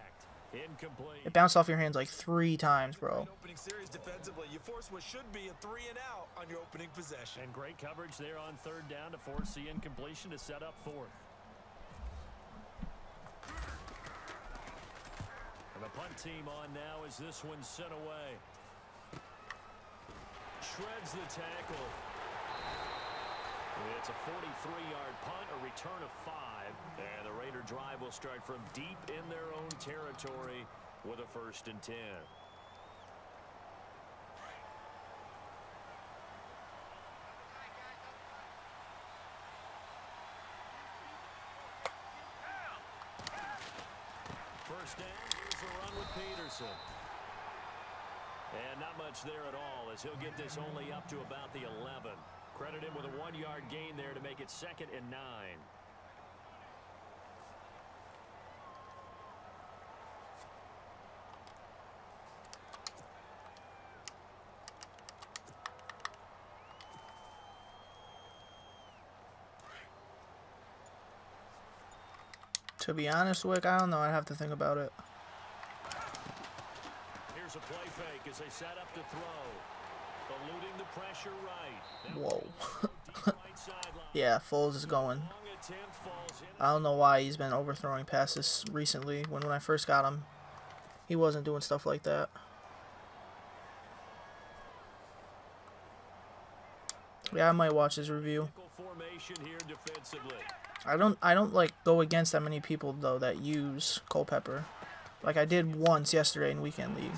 Incomplete. It bounced off your hands like three times, bro. Opening series defensively, you force what should be a three and out on your opening possession. And great coverage there on third down to force the incompletion to set up fourth. And the punt team on now as this one sent away. Shreds the tackle. It's a 43-yard punt, a return of five, and the Raider drive will start from deep in their own territory with a first and 10. First down, here's a run with Peterson. And not much there at all as he'll get this only up to about the 11. Credit him with a one-yard gain there to make it second and nine. To be honest, Wick, I don't know. I'd have to think about it. Here's a play fake as they set up to throw. Eluding the pressure right. Whoa. yeah, Foles is going. I don't know why he's been overthrowing passes recently. When when I first got him, he wasn't doing stuff like that. Yeah, I might watch his review. formation here defensively. I don't I don't like go against that many people though that use Culpepper. Like I did once yesterday in weekend league.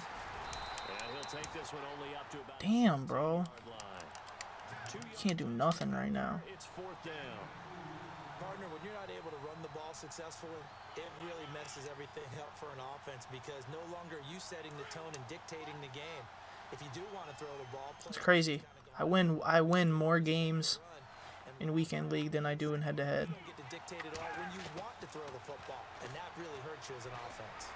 Damn, bro. You can't do nothing right now. It's fourth down. Partner, when you're not able to run the ball successfully, it really messes everything up for an offense because no longer are you setting the tone and dictating the game. If you do want to throw the ball, it's crazy. I win I win more games in weekend league than I do in head to head. You get to dictate it all when you want to throw the football, and that really hurts you as an offense.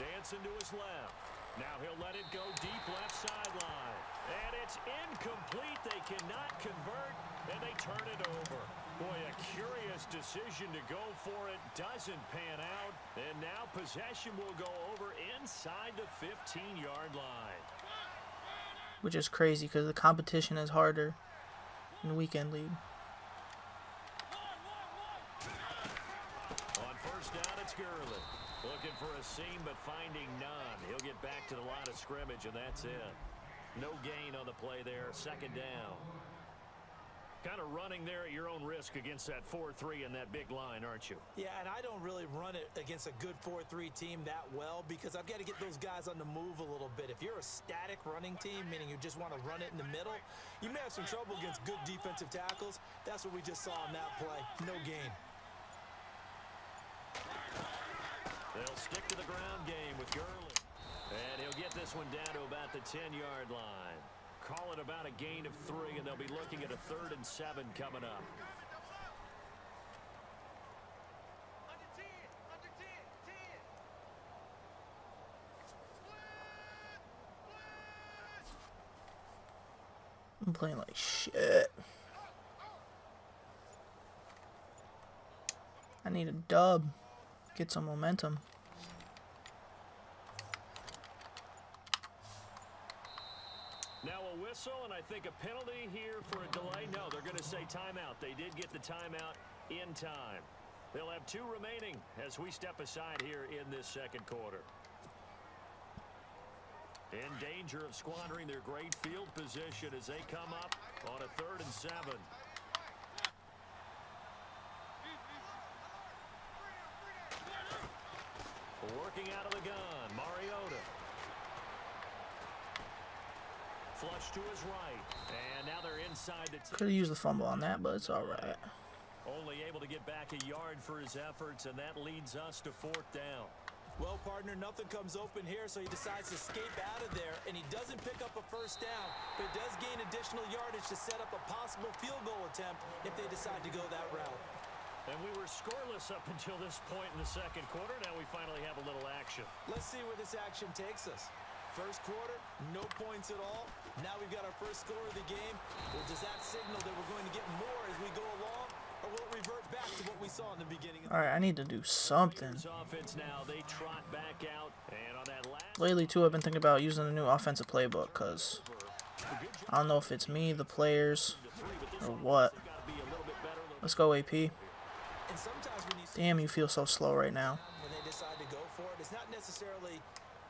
Dancing to his left. Now he'll let it go deep left sideline. And it's incomplete. They cannot convert, and they turn it over. Boy, a curious decision to go for it. Doesn't pan out. And now possession will go over inside the 15-yard line. Which is crazy because the competition is harder in weekend league. On first down, it's Gurley. Looking for a seam, but finding none. He'll get back to the line of scrimmage, and that's it. No gain on the play there. Second down. Kind of running there at your own risk against that 4-3 and that big line, aren't you? Yeah, and I don't really run it against a good 4-3 team that well because I've got to get those guys on the move a little bit. If you're a static running team, meaning you just want to run it in the middle, you may have some trouble against good defensive tackles. That's what we just saw in that play. No gain. They'll stick to the ground game with Gurley. And he'll get this one down to about the 10-yard line. Call it about a gain of three, and they'll be looking at a third and seven coming up. I'm playing like shit. I need a dub. Get some momentum. Now a whistle, and I think a penalty here for a delay. No, they're going to say timeout. They did get the timeout in time. They'll have two remaining as we step aside here in this second quarter. In danger of squandering their great field position as they come up on a third and seven. Working out of the gun, Mariota. Flush to his right. And now they're inside the Could have used the fumble on that, but it's all right. Only able to get back a yard for his efforts, and that leads us to fourth down. Well, partner, nothing comes open here, so he decides to escape out of there, and he doesn't pick up a first down, but does gain additional yardage to set up a possible field goal attempt if they decide to go that route. And we were scoreless up until this point in the second quarter. Now we finally have a little action. Let's see where this action takes us. First quarter, no points at all. Now we've got our first score of the game. Well, does that signal that we're going to get more as we go along? Or will it revert back to what we saw in the beginning? All right, I need to do something. Now, they trot back out, and on that last Lately, too, I've been thinking about using the new offensive playbook because I don't know if it's me, the players, or what. Let's go, AP. Damn, you feel so slow right now. When they decide to go for it, it's not necessarily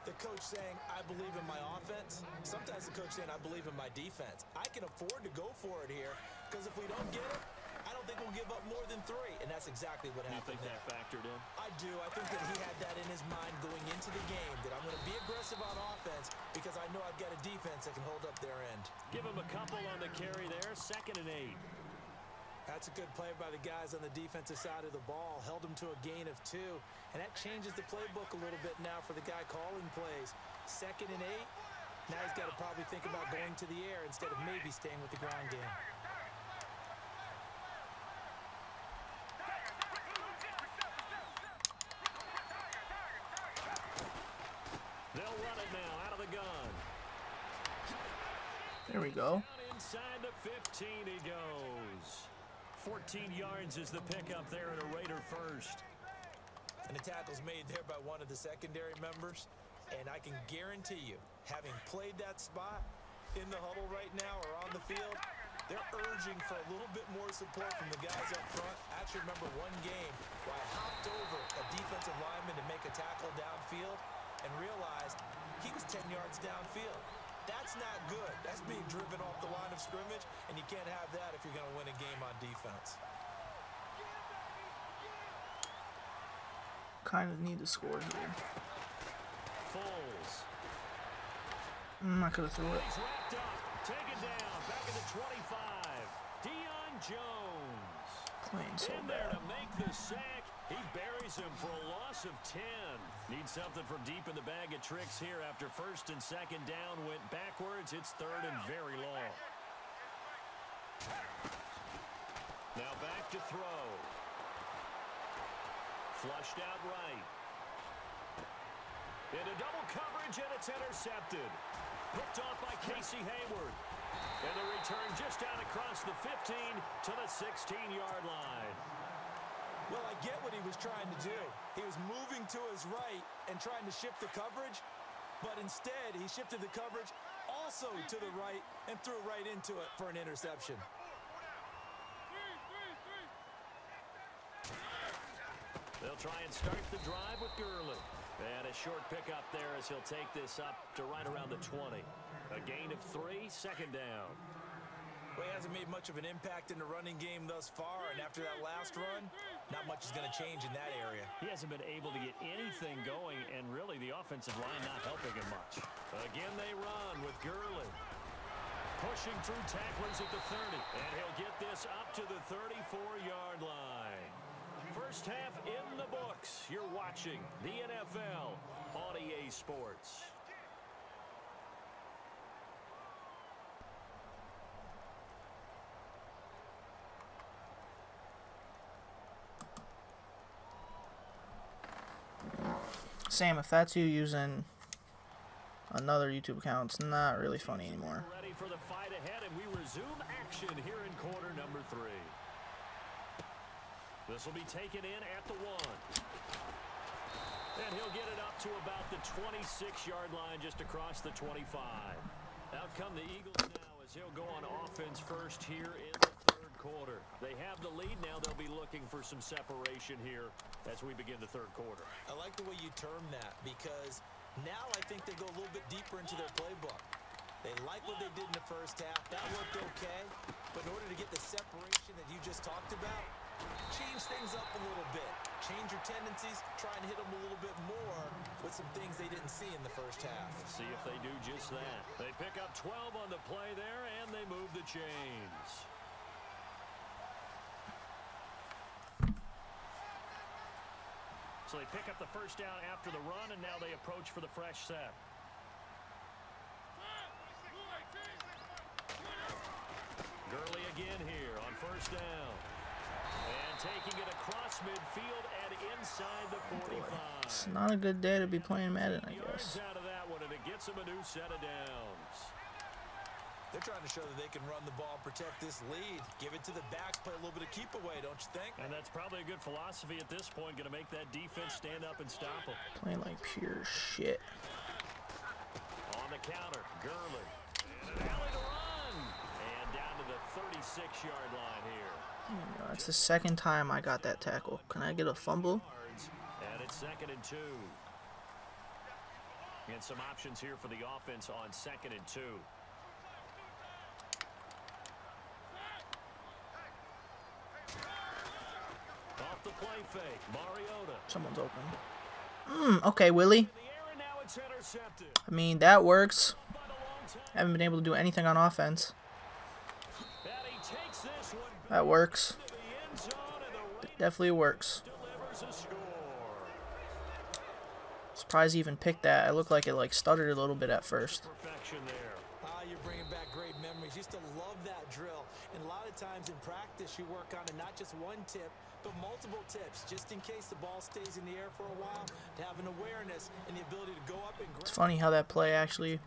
the coach saying, I believe in my offense. Sometimes the coach saying, I believe in my defense. I can afford to go for it here because if we don't get it, I don't think we'll give up more than three. And that's exactly what happened. You think there. that factored in? I do. I think that he had that in his mind going into the game, that I'm going to be aggressive on offense because I know I've got a defense that can hold up their end. Give him a couple on the carry there. Second and eight. That's a good play by the guys on the defensive side of the ball. Held him to a gain of two. And that changes the playbook a little bit now for the guy calling plays. Second and eight. Now he's got to probably think about going to the air instead of maybe staying with the ground game. They'll run it now out of the gun. There we go. Inside the 15 he goes. 14 yards is the pickup there at a Raider first. And the tackle's made there by one of the secondary members. And I can guarantee you, having played that spot in the huddle right now or on the field, they're urging for a little bit more support from the guys up front. I actually remember one game where I hopped over a defensive lineman to make a tackle downfield and realized he was 10 yards downfield. That's not good. That's being driven off the line of scrimmage, and you can't have that if you're going to win a game on defense. Kind of need to score here. Foles. Mm, I could have threw it. He's wrapped up. Taken down. Back at the 25. Deion Jones. Playing so In there bad. to make the sack. He buries him for a loss of 10. Needs something from deep in the bag of tricks here after first and second down went backwards. It's third and very long. Now back to throw. Flushed out right. Into double coverage, and it's intercepted. Picked off by Casey Hayward. And the return just down across the 15 to the 16-yard line. Well, I get what he was trying to do. He was moving to his right and trying to shift the coverage, but instead he shifted the coverage also to the right and threw right into it for an interception. They'll try and start the drive with Gurley. And a short pickup there as he'll take this up to right around the 20. A gain of three, second down. Well, he hasn't made much of an impact in the running game thus far, and after that last run, not much is going to change in that area. He hasn't been able to get anything going, and really the offensive line not helping him much. Again, they run with Gurley. Pushing through tacklers at the 30, and he'll get this up to the 34-yard line. First half in the books. You're watching the NFL on EA Sports. Sam, if that's you using another YouTube account, it's not really funny anymore. Ready for the fight ahead, and we resume action here in quarter number three. This will be taken in at the one. And he'll get it up to about the 26-yard line just across the 25. Out come the Eagles now as he'll go on offense first here in quarter. They have the lead now. They'll be looking for some separation here as we begin the third quarter. I like the way you term that because now I think they go a little bit deeper into their playbook. They like what they did in the first half. That worked okay. But in order to get the separation that you just talked about, change things up a little bit. Change your tendencies. Try and hit them a little bit more with some things they didn't see in the first half. See if they do just that. They pick up 12 on the play there, and they move the chains. So they pick up the first down after the run, and now they approach for the fresh set. Gurley again here on first down. And taking it across midfield and inside the 45. It's not a good day to be playing Madden, I guess. out of that one, and it gets them a new set of downs. They're trying to show that they can run the ball, protect this lead. Give it to the backs, play a little bit of keep away, don't you think? And that's probably a good philosophy at this point, going to make that defense stand up and stop them. Playing like pure shit. On the counter, Gurley. And alley to run. And down to the 36-yard line here. Oh you know, That's the second time I got that tackle. Can I get a fumble? And it's second and two. And some options here for the offense on second and two. Off the play fake, Mariota. Someone's open. Mm, okay, Willie. In the air, and now. I mean, that works. By the long time. Haven't been able to do anything on offense. And he takes this one back That works. to the end zone, and the Raiders Definitely works. delivers a. Surprised he even picked that. I looked like it like stuttered a little bit at first. Ah, you're bringing back great memories. Used to love that drill. And a lot of times in practice, you work on it, not just one tip, but multiple tips, just in case the ball stays in the air for a while, to have an awareness and the ability to go up and It's funny how that play actually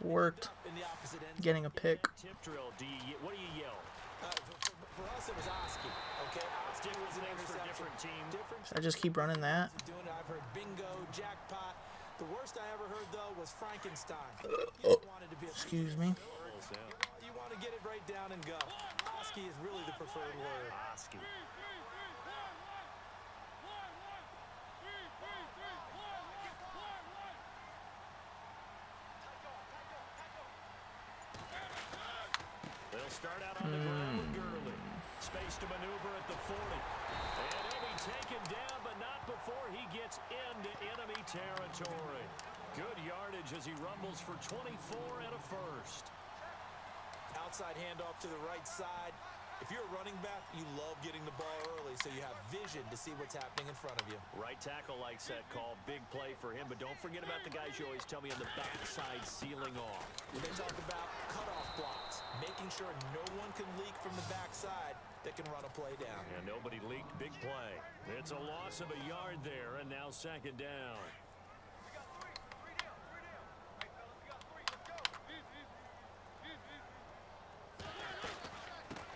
worked. in the opposite end. Getting a pick. Tip drill. Do you, what do you yell? Uh, for, for, for us, it was Oski. Okay, Oski was an for interception. different teams. Different Should I just keep running that? doing it. I've heard bingo, jackpot. The worst I ever heard though was Frankenstein. You wanted to be a Excuse me. You want to get it right down and go. Oski is really the preferred word. Oski. Start out on the hmm. ground with Gurley. Space to maneuver at the 40. And he'll be taken down, but not before he gets into enemy territory. Good yardage as he rumbles for 24 and a first. Outside handoff to the right side. If you're a running back, you love getting the ball early so you have vision to see what's happening in front of you. Right tackle likes that call. Big play for him, but don't forget about the guys you always tell me on the backside sealing off. They talk about cutoff blocks, making sure no one can leak from the backside that can run a play down. And nobody leaked. Big play. It's a loss of a yard there, and now second down.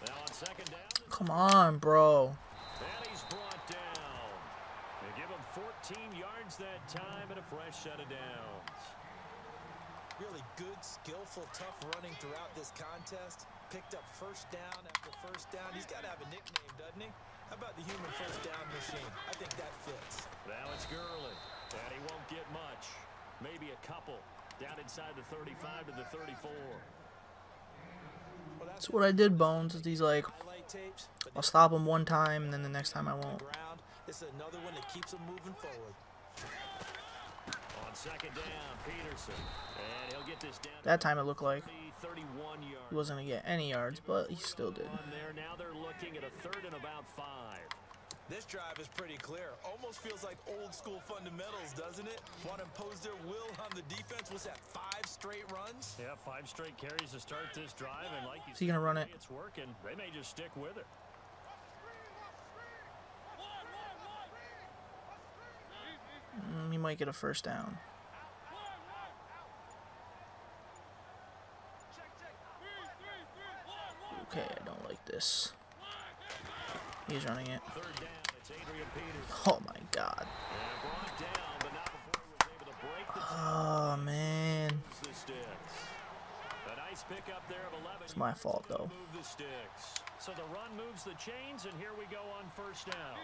Now on second down. Come on, bro. And he's brought down. They give him 14 yards that time and a fresh set of downs. Really good, skillful, tough running throughout this contest. Picked up first down after first down. He's got to have a nickname, doesn't he? How about the human first down machine? I think that fits. Now it's Gurley. And he won't get much. Maybe a couple. Down inside the 35 to the 34. Well, That's what I did, Bones. Is he's like, highlight tapes, but I'll stop him one time, and then the next time I won't. the ground. This is another one that keeps him moving forward. On second down, Peterson. And he'll get this down. That time it looked like he wasn't gonna get any yards, but he still did. There. Now they're looking at a third and about five. This drive is pretty clear. Almost feels like old school fundamentals, doesn't it? Want to impose their will on the defense. What's that, five straight runs? Yeah, five straight carries to start this drive, and like you Is he gonna said, run it? It's working. They may just stick with it. Mm, he might get a first down. Okay, I don't like this. He's running it. Third down, it's Adrian Peterson. Oh my god. And brought down, but not before he was able to break the Oh man. the sticks. A nice pickup there of 11. It's my fault though. Move the sticks. So the run moves the chains, and here we go on first down.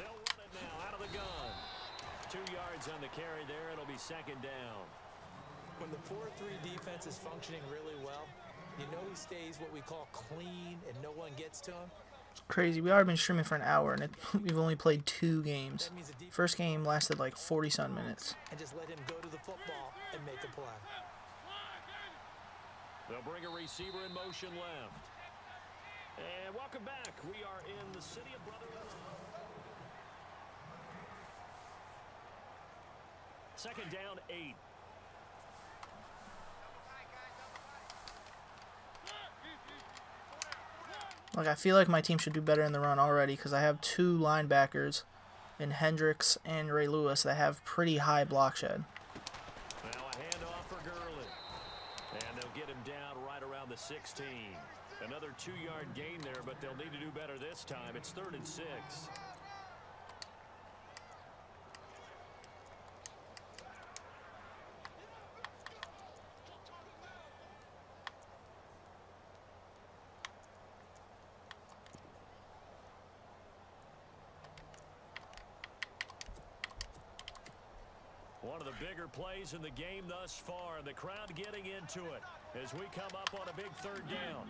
They'll run it now out of the gun. Two yards on the carry there. It'll be second down. When the 4-3 defense is functioning really well, you know he stays what we call clean and no one gets to him. Crazy. We already been streaming for an hour and it, we've only played two games. That means the defense First game lasted like 40 some minutes. and just let him go to the football and make a play. They'll bring a receiver in motion left. And welcome back. We are in the city of Brotherly Second down, eight. Like I feel like my team should do better in the run already because I have two linebackers in Hendricks and Ray Lewis that have pretty high block shed. Now a handoff for Gurley. And they'll get him down right around the 16. Another two-yard gain there, but they'll need to do better this time. It's third and six. One of the bigger plays in the game thus far, and the crowd getting into it as we come up on a big third down.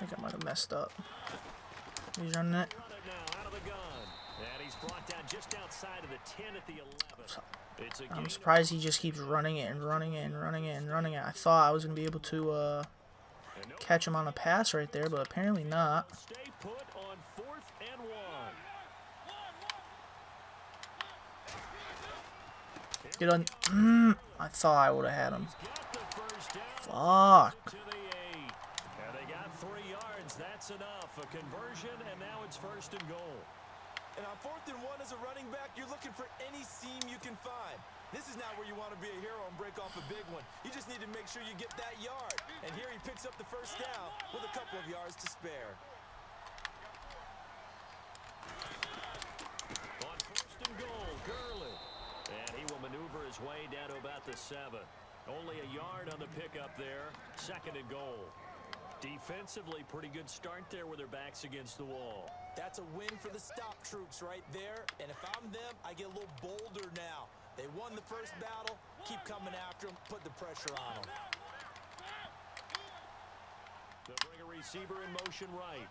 I think I might have messed up. He's running it. Run it now out of the gun. And he's brought down just outside of the 10 at the 11. It's a gain I'm surprised he just keeps running it and running it and running it and running it. I thought I was gonna be able to uh, catch him on a pass right there, but apparently not. Stay put on fourth and one. Get on. Mm, I thought I would have had him. Fuck. That's enough. A conversion, and now it's first and goal. And on fourth and one as a running back, you're looking for any seam you can find. This is not where you want to be a hero and break off a big one. You just need to make sure you get that yard. And here he picks up the first down with a couple of yards to spare. his way down to about the seven. Only a yard on the pickup there. Second and goal. Defensively, pretty good start there with their backs against the wall. That's a win for the stop troops right there. And if I'm them, I get a little bolder now. They won the first battle. Keep coming after them. Put the pressure on them. They'll bring a receiver in motion right.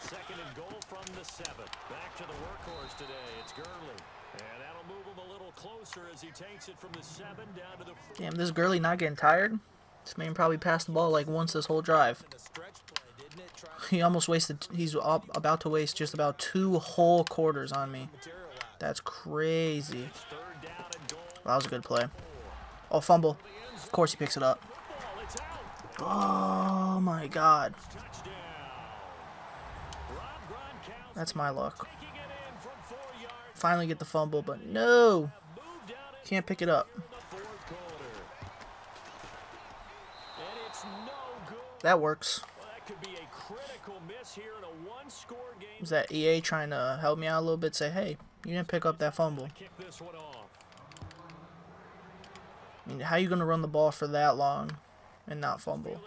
Second and goal from the seven. Back to the workhorse today. It's Gurley. And that'll move closer as he takes it from the seven down to the. Damn, this Gurley not getting tired. This man probably passed the ball like once this whole drive. He almost wasted. He's about to waste just about two whole quarters on me. That's crazy. That was a good play. Oh, fumble. Of course he picks it up. Oh my god. That's my luck. Finally get the fumble, but no. Can't pick it up. That works. Is that EA trying to help me out a little bit? Say, hey, you didn't pick up that fumble. I mean, how are you going to run the ball for that long and not fumble?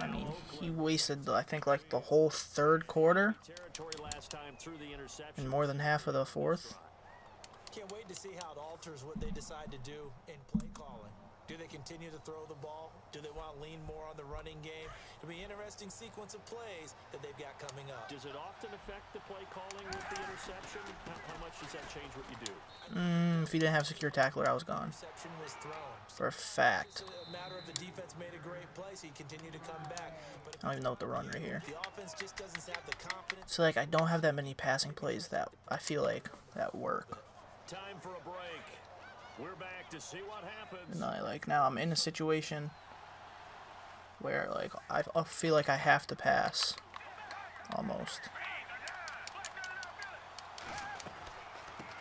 I mean, oh, he wasted, I think, like the whole third quarter and more than half of the fourth. Can't wait to see how it alters what they decide to do in play calling. Do they continue to throw the ball? Do they want to lean more on the running game? It'll be an interesting sequence of plays that they've got coming up. Does it often affect the play calling with the interception? How, how much does that change what you do? Mm, if he didn't have secure tackler, I was gone. Was For a fact. A matter of the defense made a great play, so he continued to come back. But I don't even know what to run right here. The offense just doesn't have the confidence. So like I don't have that many passing plays that I feel like that work. Time for a break. We're back to see what happens. And I like now I'm in a situation where like I, I feel like I have to pass almost.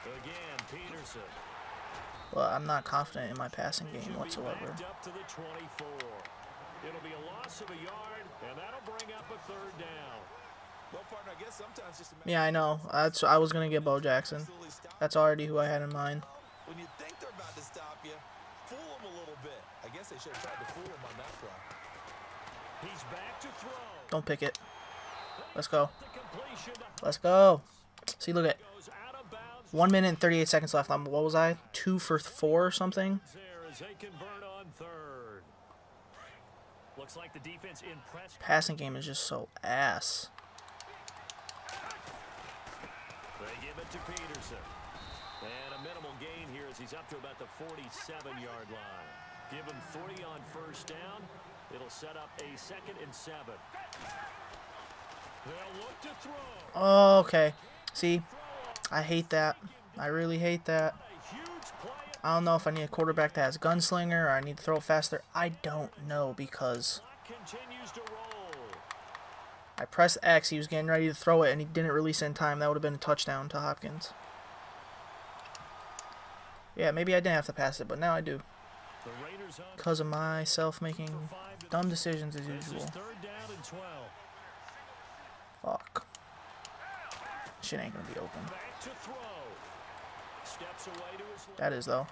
Again, Peterson. But I'm not confident in my passing game whatsoever. Up to the 24. It'll be a loss of a yard, and that'll bring up a third down. Well, partner, I guess sometimes just yeah, I know. That's I was gonna get Bo Jackson. That's already who I had in mind. When you think they're about to stop you, fool them a little bit. I guess they should have tried to fool him on that play. He's back to throw. Don't pick it. Let's go. Let's go. See, look at one minute and 38 seconds left. I'm, what was I? Two for four or something? Like Passing game is just so ass. They give it to Peterson. And a minimal gain here as he's up to about the 47-yard line. Give him three on first down. It'll set up a second and seven. They'll look to throw. Oh, okay. See, I hate that. I really hate that. I don't know if I need a quarterback that has gunslinger or I need to throw faster. I don't know because I pressed X. He was getting ready to throw it and he didn't release in time. That would have been a touchdown to Hopkins. Yeah, maybe I didn't have to pass it, but now I do. Because of myself making dumb decisions as usual. Fuck. Shit ain't gonna be open. That is, though.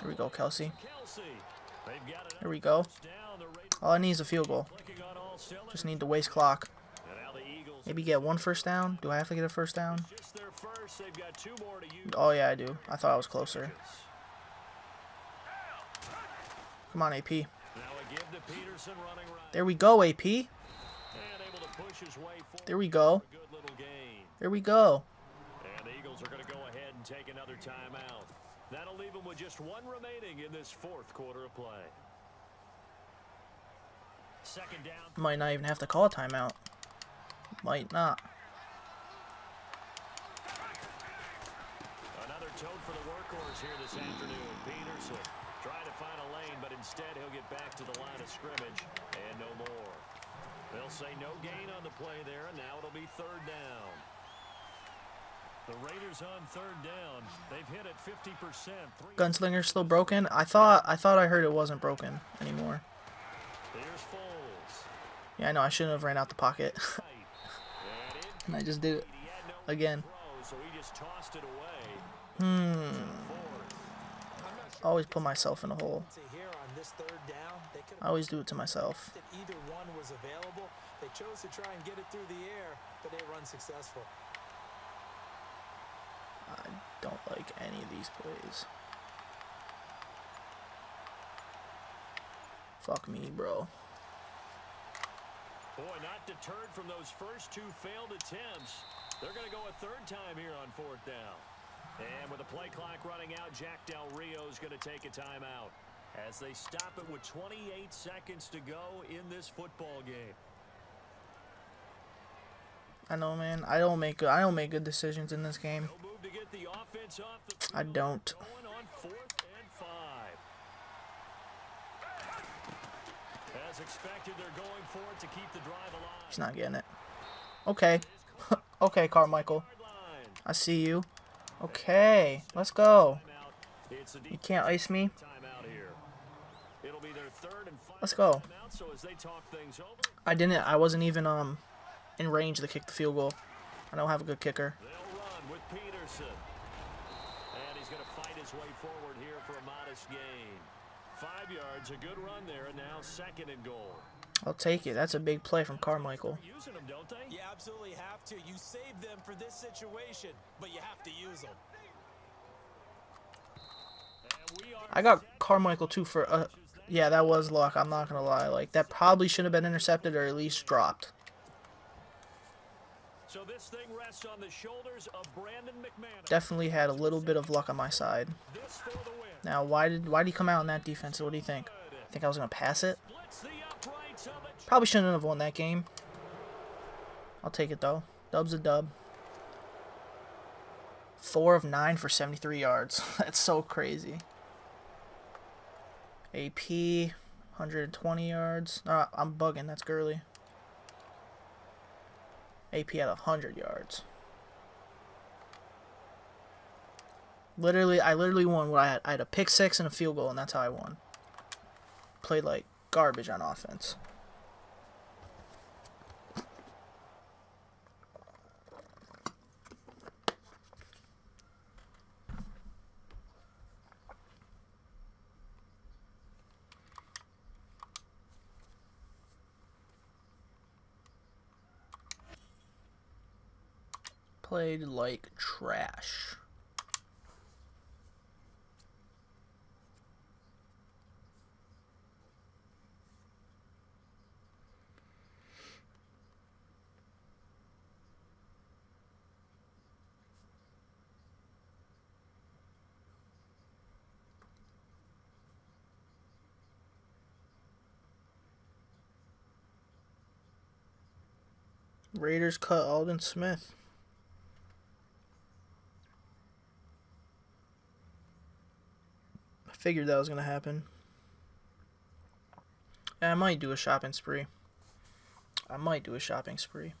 Here we go, Kelce. Here we go. All I need is a field goal. Just need to waste clock. Maybe get one first down. Do I have to get a first down? Oh, yeah, I do. I thought I was closer. Come on, AP. There we go, AP. There we go. There we go. And the Eagles are going to go ahead and take another timeout. That'll leave them with just one remaining in this fourth quarter of play. Second down. Might not even have to call a timeout. Might not. Another tote for the workhorse here this afternoon. Peterson find a lane, but instead he'll get back to the line of scrimmage and no more. They'll say no gain on the play there, and now it'll be third down. The Raiders on third down. They've hit it 50%. Gunslinger still broken? I thought I thought I heard it wasn't broken anymore. There's Foles. Yeah, I know. I shouldn't have ran out the pocket. and I just did it again. Hmm. Always put myself in a hole. I always do it to myself. Either one was available. They chose to try and get it through the air, but they run successful. I don't like any of these plays. Fuck me, bro. Boy, not deterred from those first two failed attempts. They're going to go a third time here on fourth down. And with the play clock running out, Jack Del Rio is going to take a timeout as they stop it with 28 seconds to go in this football game. I know, man. I don't make good, I don't make good decisions in this game. I don't. As expected, they're going for it to keep the drive alive. He's not getting it. Okay. okay, Carmichael. I see you. Okay, let's go. You can't ice me. Let's go. I didn't. I wasn't even um in range to kick the field goal. I don't have a good kicker. Five yards, a good run there, and now second and goal. I'll take it. That's a big play from Carmichael. Using them, don't they? You absolutely have to. You save them for this situation, but you have to use them. I got Carmichael too for uh yeah, that was luck. I'm not gonna lie. Like that probably should have been intercepted or at least dropped. So this thing rests on the shoulders of Brandon McManus. Definitely had a little bit of luck on my side. Now, why did why did he come out in that defense? What do you think? I think I was gonna pass it? Probably shouldn't have won that game. I'll take it though. Dub's a dub. Four of nine for 73 yards. That's so crazy. AP, 120 yards. No, I'm bugging. That's Gurley. AP at 100 yards. Literally, I literally won what I had. I had a pick six and a field goal, and that's how I won. Played like garbage on offense. played like trash. Raiders cut Aldon Smith. I figured that was going to happen. I might do a shopping spree. I might do a shopping spree.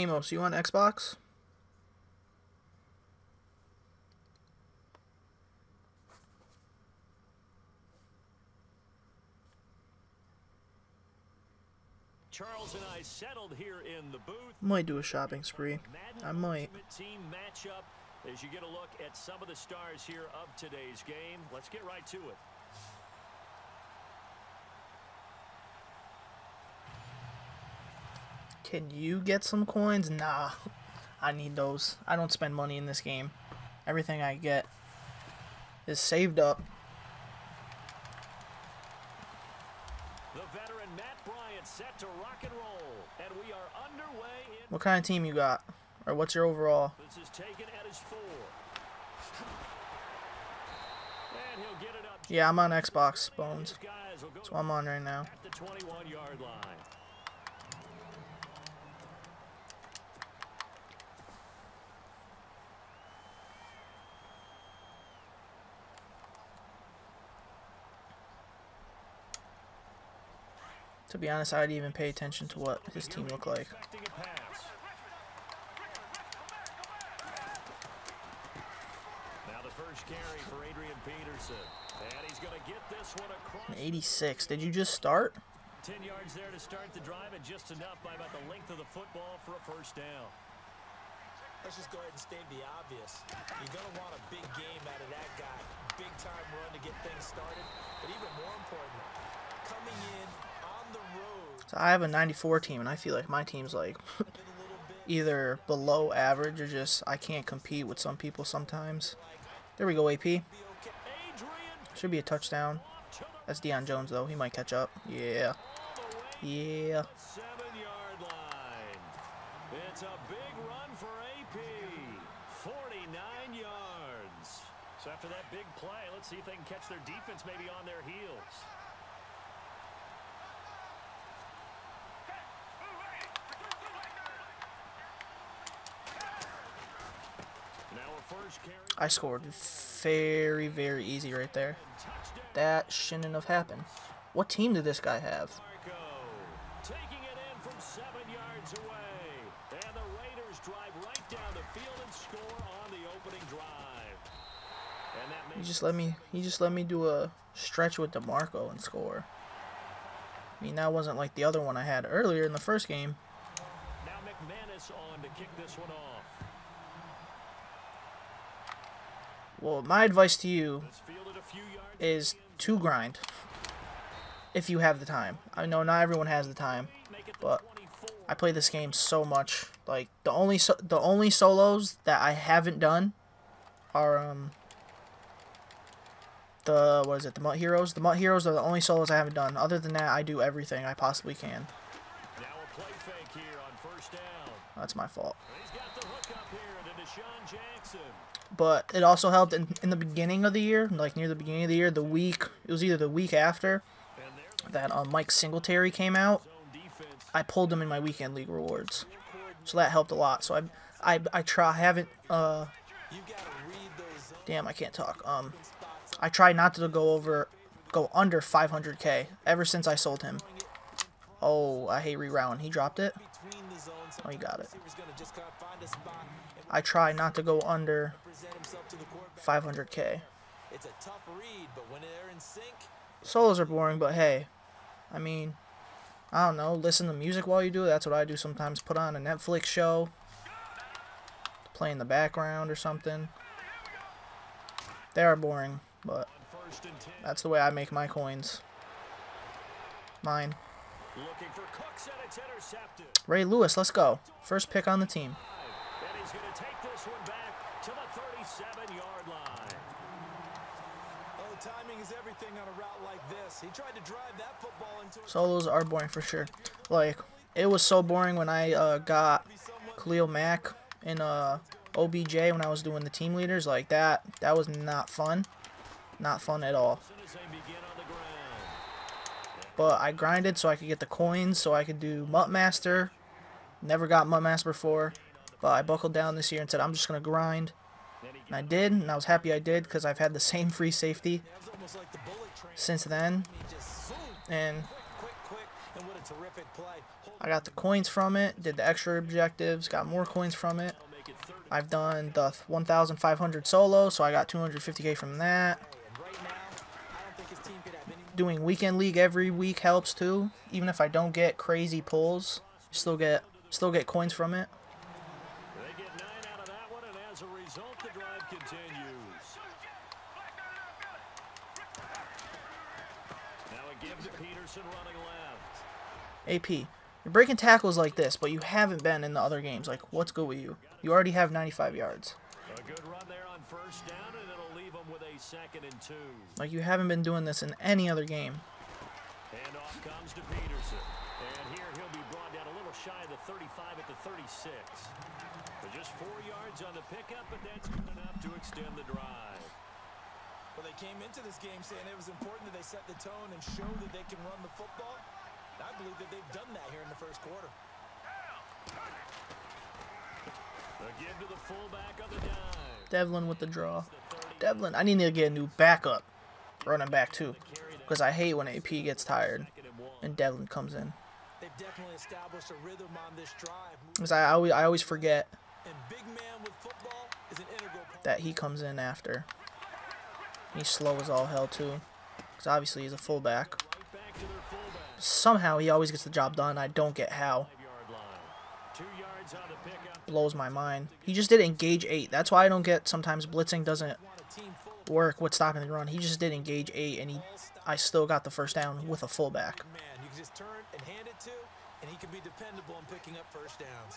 Amos, you on Xbox? Charles and I settled here in the booth. Might do a shopping spree. I might. Team matchup as you get a look at some of the stars here of today's game. Let's get right to it. Can you get some coins? Nah. I need those. I don't spend money in this game. Everything I get is saved up. set to rock and roll, and we are underway. what kind of team you got, or what's your overall? This is taken at his four. Yeah, I'm on Xbox, Bones. That's what I'm on right now. At the 21 yard line. To be honest, I didn't even pay attention to what his team looked like. Now the first carry for Adrian Peterson. And he's going to get this one across. 86. Did you just start? 10 yards there to start the drive and just enough by about the length of the football for a first down. let's just go ahead and state the obvious. You're going to want a big game out of that guy. Big time run to get things started. But even more important, coming in on the road. So I have a 94 team, and I feel like my team's like either below average or just I can't compete with some people sometimes. There we go, AP. Should be a touchdown. That's Deion Jones, though. He might catch up. Yeah. Yeah. It's a big run for AP. 49 yards. So after that big play, let's see if they can catch their defense maybe on their heels. Now a first carry. I scored very, very easy right there. That shouldn't have happened. What team did this guy have? Taking it in from seven yards away. And the Raiders drive right down the field and score on the opening drive. And He just let me. He just let me do a stretch with Demarco and score. I mean, that wasn't like the other one I had earlier in the first game. now McManus on to kick this one off. Well, my advice to you It's fielded a few yards. is to grind. If you have the time. I know not everyone has the time, Make it the but I play this game so much. Like the only so the only solos that I haven't done are um the what is it? The MUT Heroes. The MUT Heroes are the only solos I haven't done. Other than that, I do everything I possibly can. Now a play fake here on first down. That's my fault. He's got the hook up here to DeSean Jackson. But it also helped in, in the beginning of the year, like near the beginning of the year, the week it was either the week after that um, Mike Singletary came out. I pulled him in my weekend league rewards, so that helped a lot. So I I I try I haven't uh damn I can't talk um. I try not to go over go under 500k ever since I sold him. Oh I hate reround. He dropped it. Oh, you got it. Receiver's gonna just kind of find a spot and I try not to go under present himself to the quarterback. 500k. It's a tough read, but when they're in sync, Solos are boring, but hey, I mean, I don't know. Listen to music while you do it. That's what I do sometimes. Put on a Netflix show, play in the background or something. They are boring, but First and 10. that's the way I make my coins. Mine. Looking for Cooks and it's intercepted. Ray Lewis, let's go. First pick on the team. And he's going to take this one back to the 37-yard line. oh, timing is everything on a route like this. He tried to drive that football into a Solos are boring for sure. Like, it was so boring when I uh, got Khalil Mack in uh, OBJ when I was doing the team leaders. Like, that, that was not fun. Not fun at all. As soon as they begin on the ground. But I grinded so I could get the coins, so I could do MUT Master. Never got MUT Master before, but I buckled down this year and said I'm just gonna grind, and I did, and I was happy I did because I've had the same free safety Since then, and I got the coins from it. Did the extra objectives, got more coins from it. will make it 30. I've done the 1,500 solo, so I got 250k from that. Doing weekend league every week helps too. Even if I don't get crazy pulls, still get still get coins from it. They get nine out of that one, and as a result, the drive continues. Now a give to Peterson running left. AP, you're breaking tackles like this, but you haven't been in the other games. Like, what's good with you? You already have 95 yards. A good run there on first down, and it'll leave them with a second and two. Like, you haven't been doing this in any other game. And off comes to Peterson. And here he'll be brought down a little shy of the 35 at the 36. But just four yards on the pickup, but that's good enough to extend the drive. Well, they came into this game saying it was important that they set the tone and show that they can run the football. And I believe that they've done that here in the first quarter. A to the fullback on the dive. Devlin with the draw. Devlin, I need to get a new backup running back too. Because I hate when AP gets tired and Devlin comes in. They've definitely established a rhythm on this drive. Because I always, I always forget And big man with football is an integral part. that he comes in after. He's slow as all hell too. Because obviously he's a fullback. Right back to their fullback. Somehow he always gets the job done. I don't get how. Blows my mind. He just did engage 8. That's why I don't get sometimes blitzing doesn't work with stopping the run. He just did engage 8, and he, I still got the first down with a fullback. Just turn and hand it to, and he can be dependable in picking up first downs.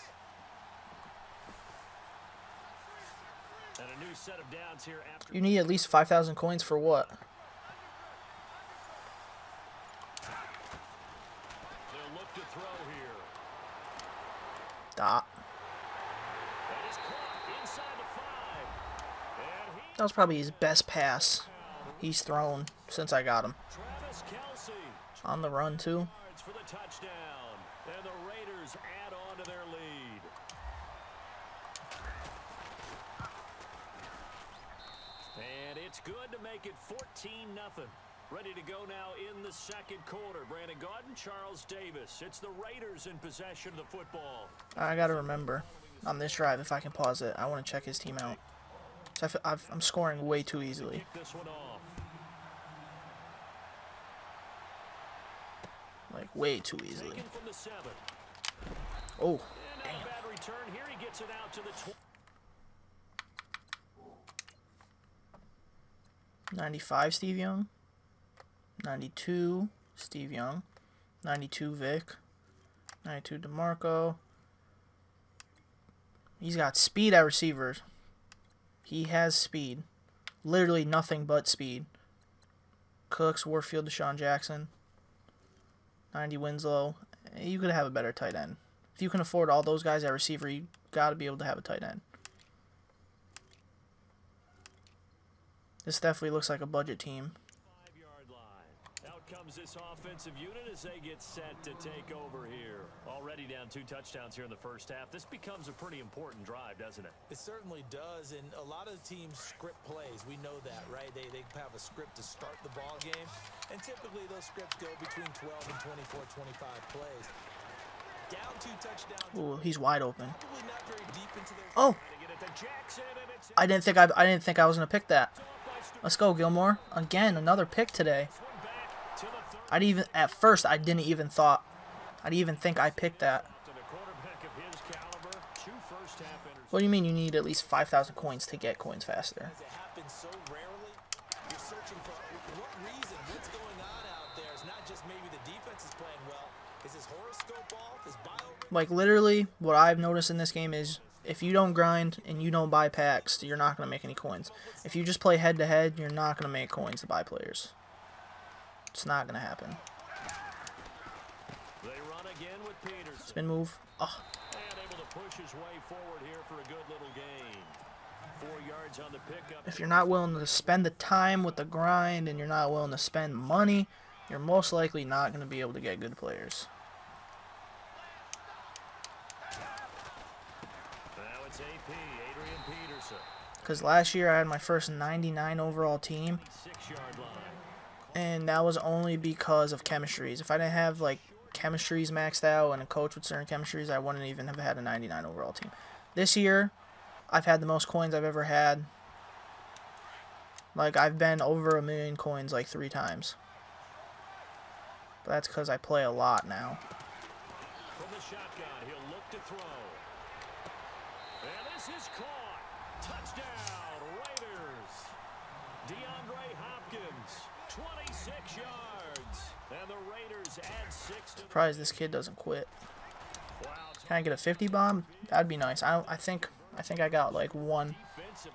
You need at least 5,000 coins for what? they'll look to throw here. Dot. That is caught inside the five. And he That was probably his best pass he's thrown since I got him. On the run, too. yards for the touchdown. And the Raiders add on to their lead. And it's good to make it 14 nothing. Ready to go now in the second quarter. Brandon Gaudin, Charles Davis. It's the Raiders in possession of the football. I gotta remember on this drive, if I can pause it, I want to check his team out. 'Cause I I'm scoring way too easily. Kick this one off. Like, way too easily. Taken from the seven. Oh, And not a bad return here. He gets it out to the 95 Steve Young. 92 Steve Young. 92 Vic. 92 DeMarco. He's got speed at receivers. He has speed. Literally nothing but speed. Cooks, Warfield, DeSean Jackson. 90 Winslow. You could have a better tight end. If you can afford all those guys at receiver, you got to be able to have a tight end. This definitely looks like a budget team. Five-yard line. Out comes this offensive unit as they get set to take over here. Already down two touchdowns here in the first half. This becomes a pretty important drive, doesn't it? It certainly does, and a lot of teams script plays. We know that, right? They, they have a script to start the ball game, and typically those scripts go between 12 and 24, 25 plays. Down two touchdowns, Ooh, he's wide open. not very deep into their Oh, To get it to Jackson, and it's I didn't think I, I didn't think I was gonna pick that. off by Stu- Let's go, Gilmore. Again, another pick today. This one back to the third. I didn't even at first I didn't even thought I didn't even think I picked that. To. What do you mean you need at least 5,000 coins to get coins faster? Going Like literally, what I've noticed in this game is if you don't grind and you don't buy packs, you're not gonna make any coins. If you just play head to head, you're not gonna make coins to buy players. It's not gonna happen. They run again with Peterson. Spin move. Oh, And able to push his way forward here for a good little gain. Four yards on the pickup. if you're not willing to spend the time with the grind and you're not willing to spend money, you're most likely not gonna be able to get good players. Now it's AP, Adrian Peterson. Because last year I had my first 99 overall team. And that was only because of chemistries. If I didn't have like chemistries maxed out and a coach with certain chemistries, I wouldn't even have had a 99 overall team. This year, I've had the most coins I've ever had. Like I've been over a million coins like three times. But that's because I play a lot now. Shotgun, he'll look to throw. And this is caught. Touchdown, Raiders. DeAndre Hopkins, 26 yards. And the Raiders add six to the Surprised this kid doesn't quit. Can I get a 50 bomb? That'd be nice. I I think I think I got like one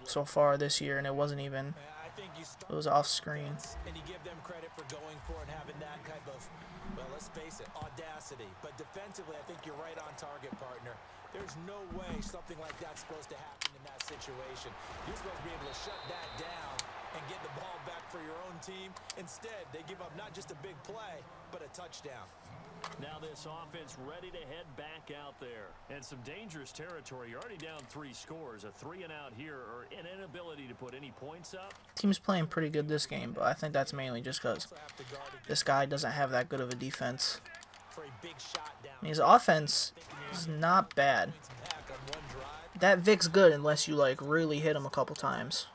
so far this year, and it wasn't even. It was off screen. and you give them credit for going for and having that type of, well, let's face it, audacity. But defensively, I think you're right on target, partner. There's no way something like that's supposed to happen in that situation. You're supposed to be able to shut that down and get the ball back for your own team. Instead, they give up not just a big play, but a touchdown. Now this offense ready to head back out there. And some dangerous territory. You're already down three scores. A three and out here or an inability to put any points up. Team's playing pretty good this game, but I think that's mainly just because Also have to guard against this guy doesn't have that good of a defense. for a big shot down. I mean, his offense is not bad. Points back on one drive. That Vic's good unless you like really hit him a couple times.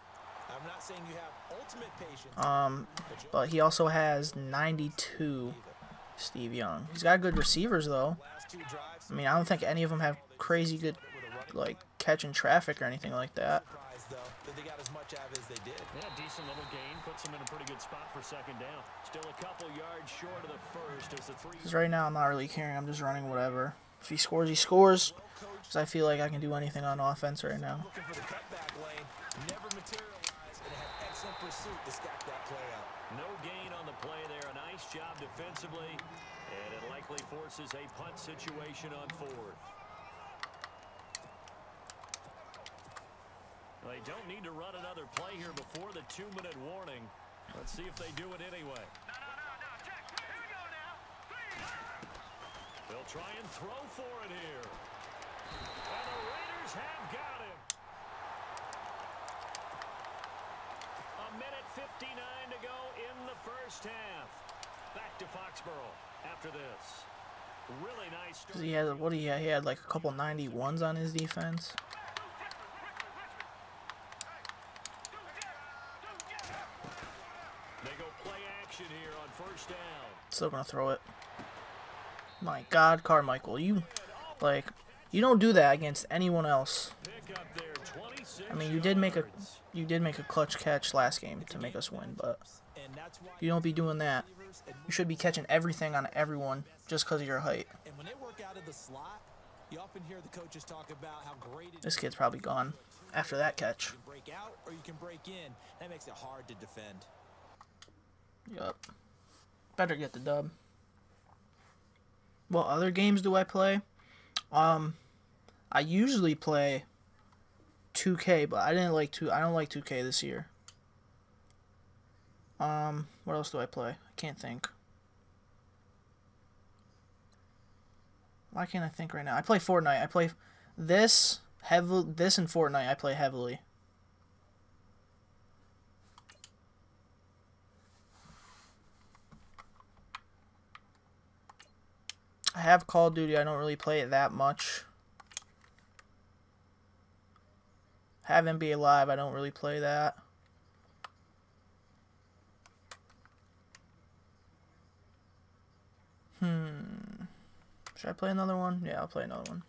I'm not saying you have ultimate patience, Um, but he also has 92 Steve Young. He's got good receivers though. last two drives. I mean, I don't think any of them have crazy good like catching traffic or anything like that. Surprised, though, they got as much out as they did. Yeah, decent little gain. Puts them in a pretty good spot for second down. Still a couple yards short of the first as the three. Because right now I'm not really caring. I'm just running whatever. If he scores, he scores. Because I feel like I can do anything on offense right now. Looking for the cutback lane, never materialized, and had excellent pursuit to stack that play up. No gain on the play there. A nice job defensively. And it likely forces a punt situation on fourth. They don't need to run another play here before the two-minute warning. Let's see if they do it anyway. They'll try and throw for it here. And the Raiders have got him. A minute 59 to go in the first half. Back to Foxborough after this. Really nice He had what he had, he had like a couple 91s on his defense. They go play action here on first down. Still gonna throw it. My God, Carmichael, you like you don't do that against anyone else. Pick up there 26 I mean, you did make a you did make a clutch catch last game to make us win, but And that's why you don't be doing that. You should be catching everything on everyone just because of your height. and when they work out of the slot, you often hear the coaches talk about how great it This kid's probably gone after that catch. You can break out or you can break in. That makes it hard to defend. Yup. Better get the dub. What other games do I play? Um, I usually play 2K, but I didn't like two. I don't like 2K this year. Um, what else do I play? I can't think. Why can't I think right now? I play Fortnite. I play this heavily. This and Fortnite. I play heavily. I have Call of Duty. I don't really play it that much. Have NBA Live. I don't really play that. Hmm. Should I play another one? Yeah, I'll play another one.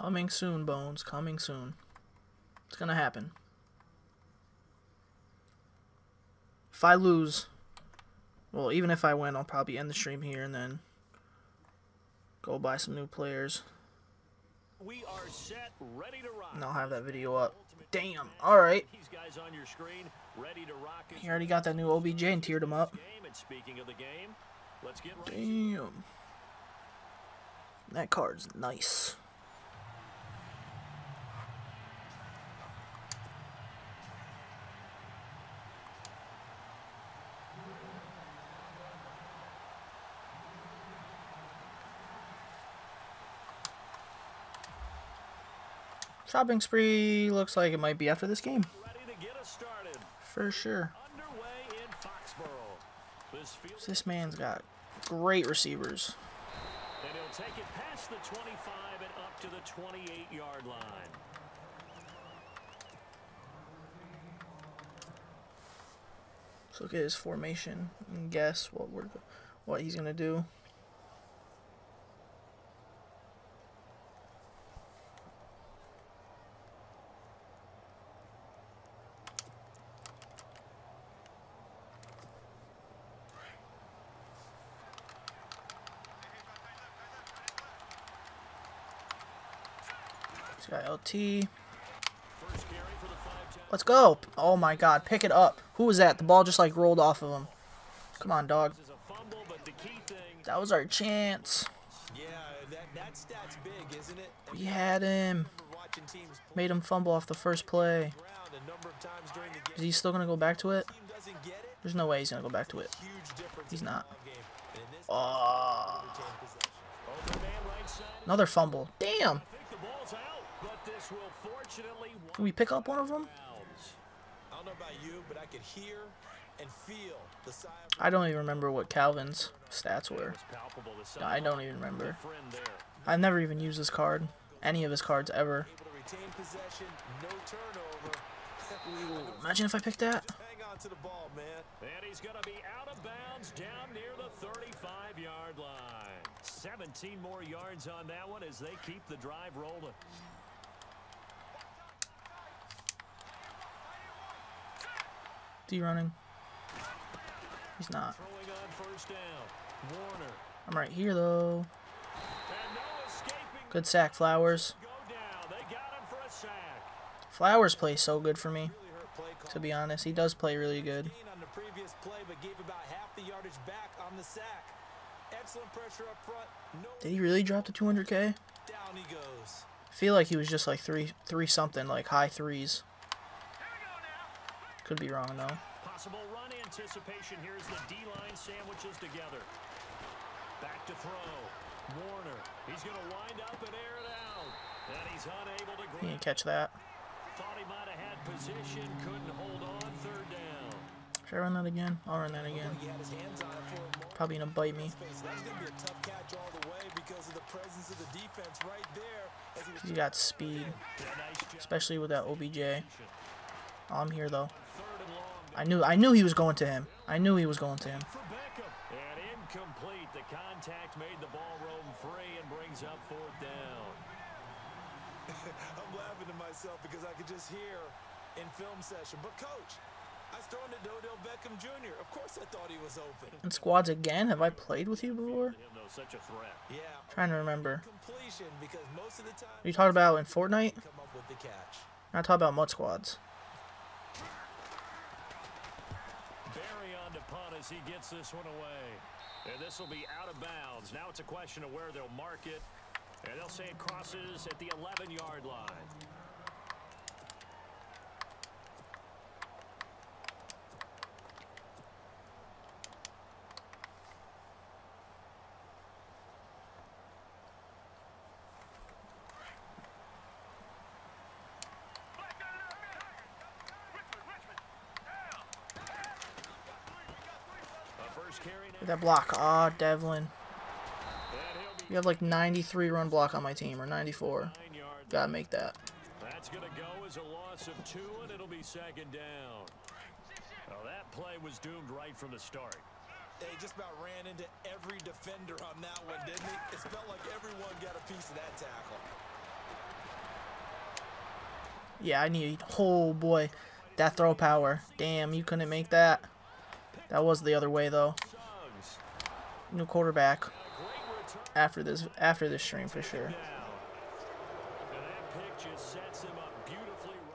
Coming soon, Bones. Coming soon. It's gonna happen. If I lose, well, even if I win, I'll probably end the stream here and then go buy some new players. We are set, ready to rock. And I'll have that video up. Damn. Alright. These guys on your screen, ready to rock. He already got that new OBJ and tiered him up. game. And speaking of the game, let's get right Damn. That card's nice. Shopping spree looks like it might be after this game. ready to get us started. For sure. Underway in Foxborough. This This man's got great receivers. and he'll take it past the 25 and up to the 28-yard line. Let's look at his formation and guess what we're what he's gonna do. Let's go. Oh my god, pick it up. Who was that? The ball just like rolled off of him. Come on, dog. That was our chance. We had him. Made him fumble off the first play. Is he still gonna go back to it? There's no way he's gonna go back to it. He's not. Oh, another fumble. Damn. I think the ball's out, but this will fortunately Can we pick up one of them? I don't I I even remember what Calvin's stats were. No, I don't even remember. I've never even used this card. Any of his cards ever. Imagine if I picked that. Ball. And he's going to be out of bounds down near the 35-yard line. 17 more yards on that one as they keep the drive rolling. D running. He's not. I'm right here though. Good sack, Flowers. Flowers plays so good for me. To be honest, he does play really good. Did he really drop to 200k? down he goes. I feel like he was just like three, three something, like high threes. Could be wrong though. Possible run anticipation. Here's the D-line sandwiches together. Back to throw. Warner. He's going to wind up and air it out. And he's unable to He grab. didn't catch that. Thought he might have had position. Couldn't hold on. Third down. Should I run that again? I'll run that again. He had his hands on it for a moment. Probably gonna bite me. That's going to be a tough catch all the way because of the presence of the defense right there. He was got speed, Yeah, nice job. especially with that OBJ. Oh, I'm here though. Third and long. I knew I knew he was going to him. I knew he was going to him. for Beckham. And incomplete. The contact made the ball roam free and brings up fourth down. I'm laughing to myself because I could just hear in film session. But coach, I was throwing to Odell Beckham Jr. Of course I thought he was open. In squads again? Have I played with you before? Such a threat. Yeah. Trying to remember. Completion because most of the time you talking about in Fortnite? come up with the catch. I'm not talking about mud squads. Barry on to punt as he gets this one away. And this will be out of bounds. Now it's a question of where they'll mark it. And they'll say it crosses at the 11-yard line. A first carry now. Get that block. Ah, Devlin. And he'll be You have like 93 run block on my team, or 94. Gotta make that. That's going to go as a loss of two, and it'll be second down. Well, that play was doomed right from the start. They just about ran into every defender on that one, didn't he? It felt like everyone got a piece of that tackle. Yeah, I need. Oh boy, that throw power. Damn, you couldn't make that. That was the other way though. New quarterback after this after this stream for sure.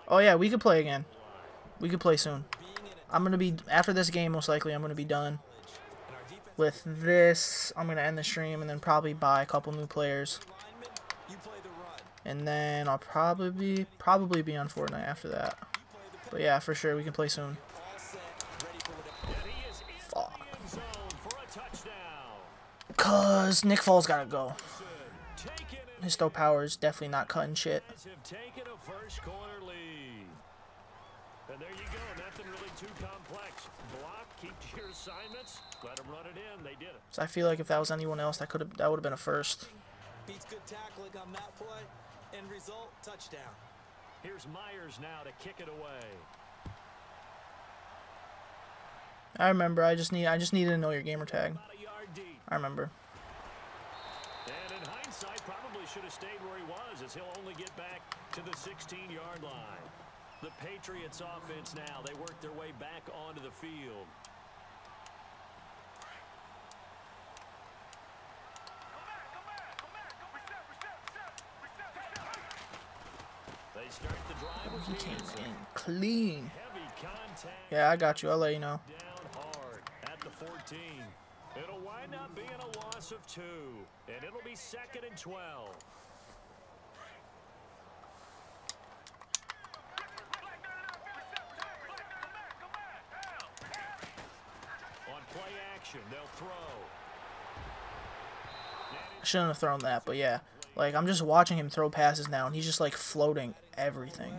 Oh yeah, we could play again. We could play soon. I'm gonna be after this game. Most likely, I'm gonna be done with this. I'm gonna end the stream and then probably buy a couple new players, and then I'll probably be probably be on Fortnite after that. But yeah, for sure we can play soon. all set, ready for whatever. And he is in Fuck. the end zone for a touchdown. Cause Nick Foles gotta go. His throw power is definitely not cutting shit. have taken a first quarter lead. And there you go. Nothing really too complex. Block, keep to your assignments, let them run it in. They did it. So I feel like if that was anyone else, that could have that would have been a first. Beats good tackling on that play. End result, touchdown. Here's Myers now to kick it away. I remember. I just need I just needed to know your gamer tag. About a yard deep. I remember. And in hindsight, probably should have stayed where he was as he'll only get back to the 16-yard line. The Patriots offense now, they work their way back onto the field. They start the drive with He came in clean. Yeah, I got you. I'll let you know. Down hard at the 14. It'll wind up up being a loss of two, and it'll be second and 12. On play action, they'll throw. I shouldn't have thrown that, but yeah. Like, I'm just watching him throw passes now, and he's just, like, floating everything.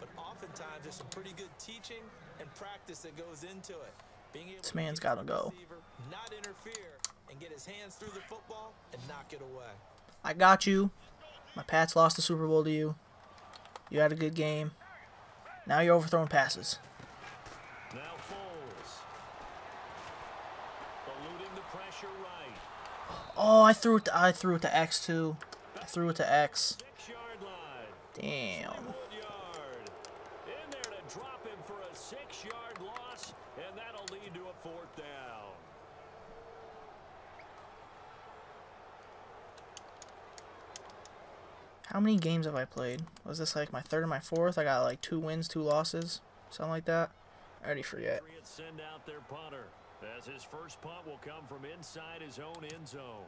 But oftentimes there's some pretty good teaching and practice that goes into it. Being able This man's gotta go. Not interfere and get his hands through the football and knock it away. I got you. My Pats lost the Super Bowl to you. You had a good game. Now you're overthrowing passes. Now Foles. Eluding the pressure right. Oh, I threw it. To, I threw it to X too. I threw it to X. Damn. One yard. In there to drop him for a six-yard loss, and that'll lead to a fourth down. How many games have I played? Was this like my third or my fourth? I got like two wins, two losses, something like that. I already forget. Send out their punter, as his first punt will come from inside his own end zone.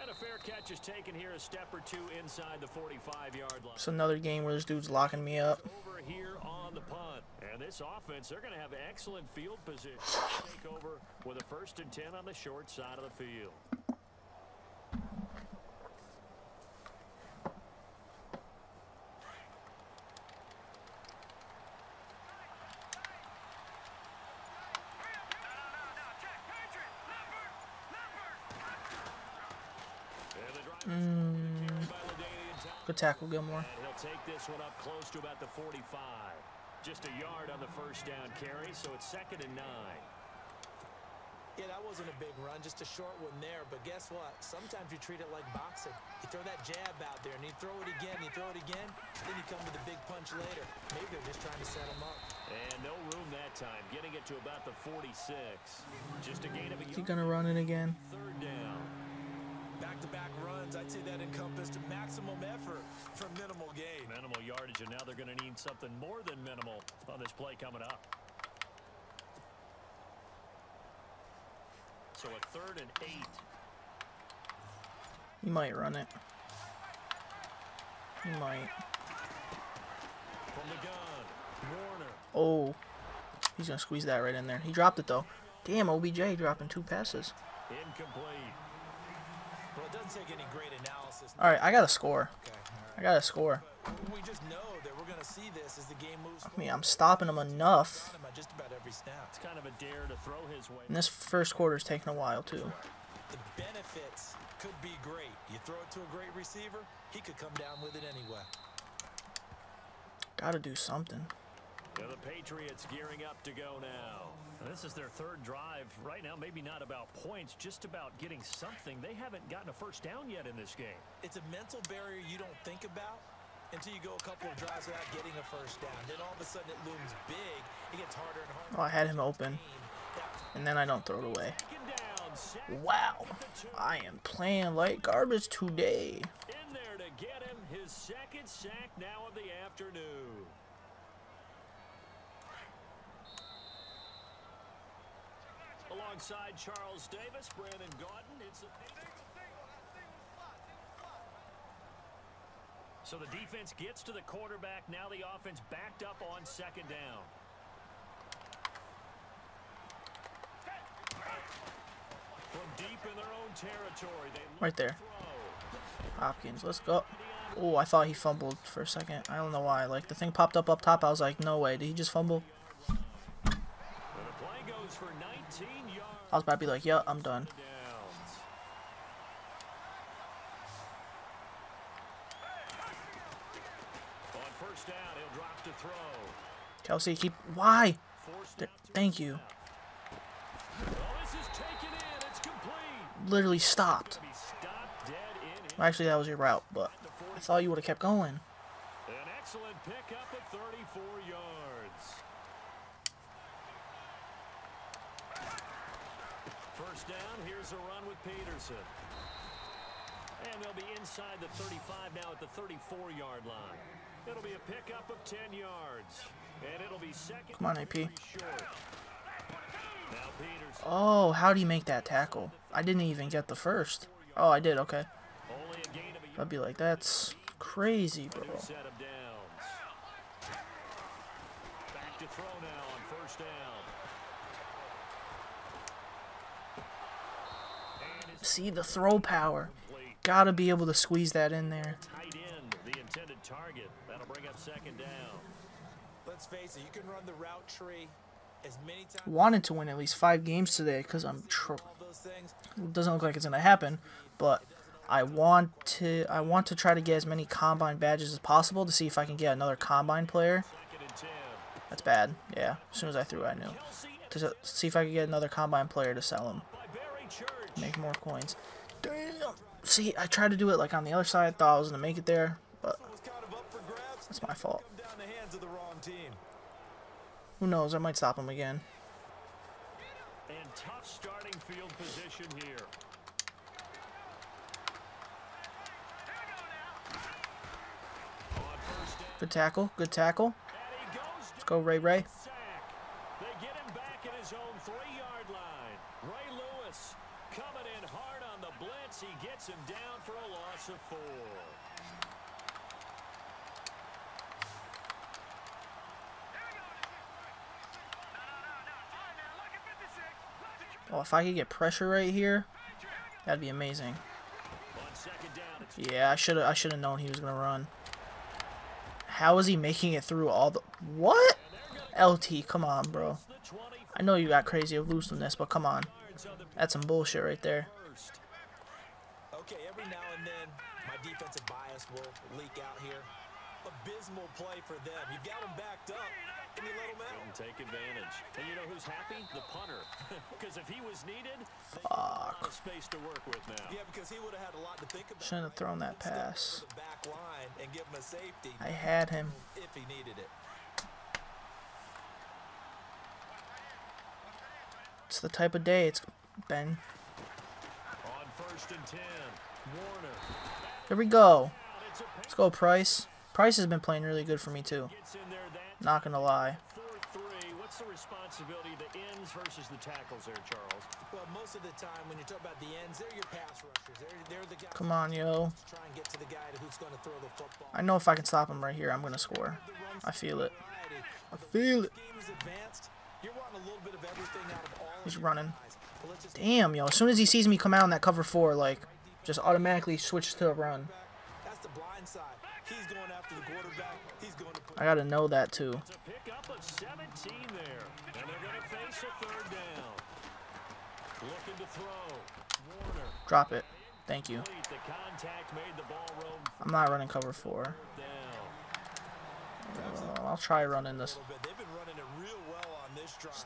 And a fair catch is taken here, a step or two inside the 45-yard line. It's another game where this dude's locking me up. over here on the punt. And this offense, they're going to have excellent field position. Take over with a first and 10 on the short side of the field. And the drive carried by LaDainian Tomlinson. Good tackle, Gilmore. He'll take this one up close to about the 45. Just a yard on the first down carry, so it's second and nine. Yeah, that wasn't a big run, just a short one there. But guess what? Sometimes you treat it like boxing. You throw that jab out there, and you throw it again, you throw it again, then you come to the big punch later. Maybe they're just trying to set him up. And no room that time, getting it to about the 46. Just a gain of a Is he gonna run it again? Third down. Back-to-back runs, I'd say that encompassed maximum effort for minimal gain. Minimal yardage, and now they're going to need something more than minimal on this play coming up. So a third and eight. He might run it. He might. From the gun, Warner. Oh, he's gonna squeeze that right in there. He dropped it though. Damn, OBJ dropping two passes. Incomplete. Well, it doesn't take any great analysis. All right, I got to score. Okay, all I got to score. Right. We just know that we're going to see this as the game moves I mean, I'm stopping him enough. forward. Just about every snap. It's kind of a dare to throw his way. And this first quarter's taking a while too. The benefits could be great. You throw it to a great receiver, he could come down with it anyway. Got to do something. Yeah, the Patriots gearing up to go now. And this is their third drive right now. Maybe not about points, just about getting something. They haven't gotten a first down yet in this game. It's a mental barrier you don't think about until you go a couple of drives without getting a first down. Then all of a sudden it looms big. It gets harder and harder. Oh, I had him open, and then I don't throw it away. Second down, sack Wow, at the two. I am playing like garbage today. In there to get him his second sack now of the afternoon. Alongside Charles Davis, Brandon Gaudin, it's a So the defense gets to the quarterback. Now the offense backed up on second down. From deep in their own territory, they Right there. Hopkins, let's go. Oh, I thought he fumbled for a second. I don't know why. Like the thing popped up up top. I was like, no way. Did he just fumble? And the play goes for 19 yards. I was about to be like, yeah, I'm done. Downs. On first down, he'll drop to throw. Kelce, keep. Why? Th- thank you. Literally stopped. Actually, that was your route, but I thought you would have kept going. An excellent pickup of 34 yards. First down, here's a run with Peterson. And they'll be inside the 35 now at the 34-yard line. It'll be a pickup of 10 yards. Come on, AP. Oh, how do you make that tackle? I didn't even get the first. Oh, I did, okay. I'd be like, that's crazy, bro. See the throw power. Gotta be able to squeeze that in there. Wanted to win at least five games today because I'm. it doesn't look like it's gonna happen, but I want to. I want to try to get as many combine badges as possible to see if I can get another combine player. That's bad. Yeah. As soon as I threw, I knew. To see if I could get another combine player to sell him. Make more coins. Damn. See, I tried to do it like on the other side. Thought I was gonna make it there, but that's my fault. Who knows? I might stop him again. And tough starting field position here. Good tackle. Good tackle. Let's go, Ray Ray. Ray Lewis coming in hard on the blitz. He gets him down for a loss of four. Oh, if I could get pressure right here, that'd be amazing. Yeah, I should I should have known he was gonna run. How is he making it through all the what? LT, come on, bro. I know you got crazy elusiveness, but come on. That's some bullshit right there. Okay, every now and then my defensive bias will leak out here. Abysmal play for them. You've got them backed up and you let them out. And take advantage. And you know who's happy? The punter. Because if he was needed, Fuck. space to work with now. Yeah, because he would have had a lot to think about. Shouldn't have thrown that pass. I had him. If he needed it. It's the type of day it's been. Here we go. Let's go, Price. Price has been playing really good for me, too. Not going to lie. What's the responsibility the ends versus the tackles there, Charles? Well, most of the time when you talk about the ends, they're your pass rushers. They're, they're the guys Come on, yo. I know if I can stop him right here, I'm going to score. I feel it. I feel it. He's running. Damn, yo. As soon as he sees me come out in that cover four, like, just automatically switches to a run. I gotta know that too. Drop it. Thank you. I'm not running cover four. Uh, I'll try running this.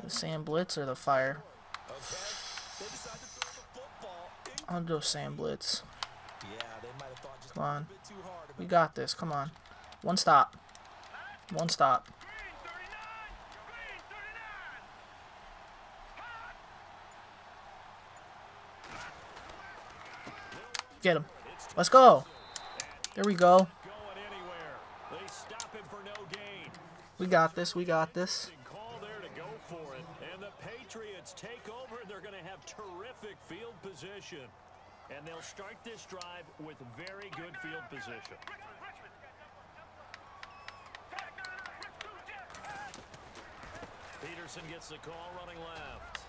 the Sam blitz or the fire? I'll do Sam Blitz. Come on. We got this. Come on. One stop. One stop. Get him. Let's go. There we go. We got this. We got this. And the Patriots take over. They're going to have terrific field position. And they'll start this drive with very good field position. Peterson gets the call running left.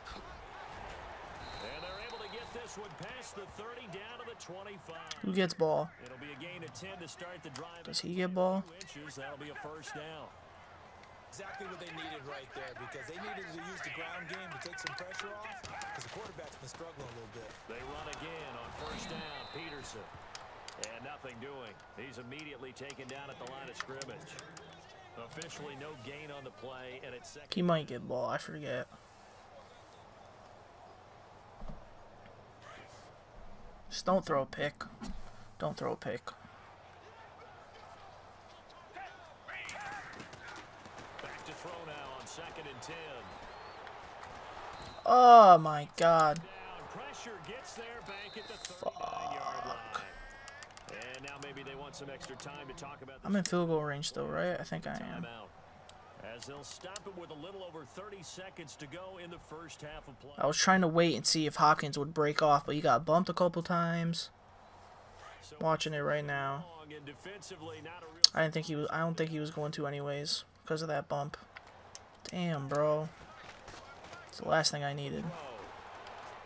And they're able to get this one past the 30 down to the 25. Who gets ball? It'll be a gain of 10 to start the drive. Does he get ball? Inches, that'll be a first down exactly what they needed right there because they needed to use the ground game to take some pressure off because the quarterback's been struggling a little bit. They run again on first down, Peterson. And nothing doing. He's immediately taken down at the line of scrimmage. Officially no gain on the play, and it's second. He might get ball, I forget. Just don't throw a pick. Don't throw a pick. Oh my god. Fuck. I'm in field goal range still, right? I think I am. As they'll stop it with a little over 30 seconds to go in the first half of play. I was trying to wait and see if Hawkins would break off, but he got bumped a couple times. Watching it right now. long and defensively not a real I didn't think he was. I don't think he was going to anyways because of that bump. Damn, bro. It's the last thing I needed.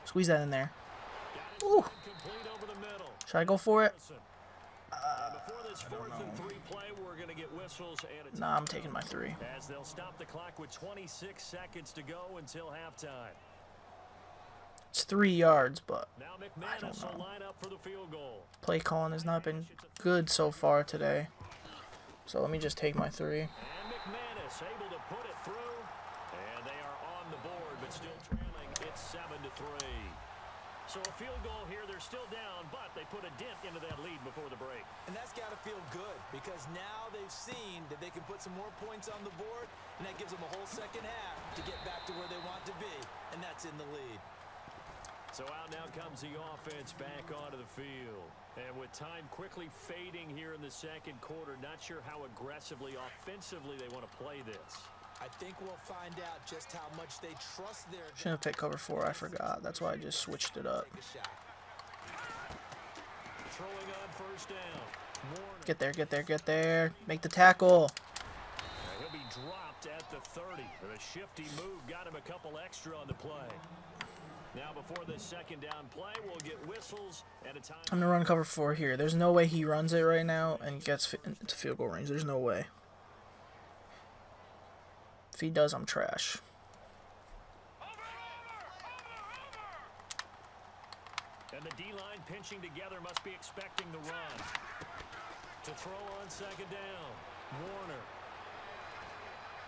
Squeeze that in there. Ooh. complete over the middle. Should I go for it? Listen. This fourth and three play, we're going to get whistles and a Nah, I'm taking my three. as they'll stop the clock with 26 seconds to go until halftime. It's three yards, but Now don't McManus will know. line up for the field goal. play calling has not been good so far today. So let me just take my three. And McManus able to put it through. And they are on the board, but still trailing. It's 7 to 3. So a field goal here. They're still down, but they put a dent into that lead before the break. And that's got to feel good because now they've seen that they can put some more points on the board, and that gives them a whole second half to get back to where they want to be, and that's in the lead. So out now comes the offense back onto the field. And with time quickly fading here in the second quarter, not sure how aggressively, offensively they want to play this. I think we'll find out just how much they trust their Shouldn't have picked cover four. I forgot. That's why I just switched it up. take a shot. Throwing on first down. Warner. Get there, get there, get there. Make the tackle. And He'll be dropped at the 30. The shifty move got him a couple extra on the play. Now before the second down play, we'll get whistles and a time. I'm gonna run cover four here. There's no way he runs it right now and gets fi- into field goal range. There's no way. If he does, I'm trash. And the D-line pinching together must be expecting the run. To throw on second down, Warner.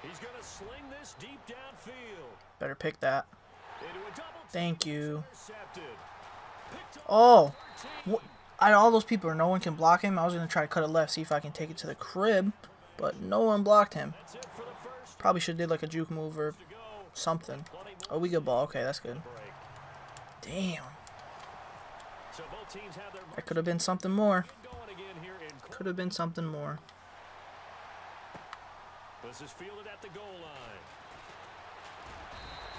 He's going to sling this deep downfield. Better pick that. Into a double Thank you. intercepted. Picked up Oh, what? Out of all those people, no one can block him. I was gonna try to cut it left, see if I can take it to the crib, but no one blocked him. Probably should have did like a juke move or something. 20 Oh, we good ball. Okay, that's good. Damn, that could have been something more. Could have been something more. This is fielded at the goal line.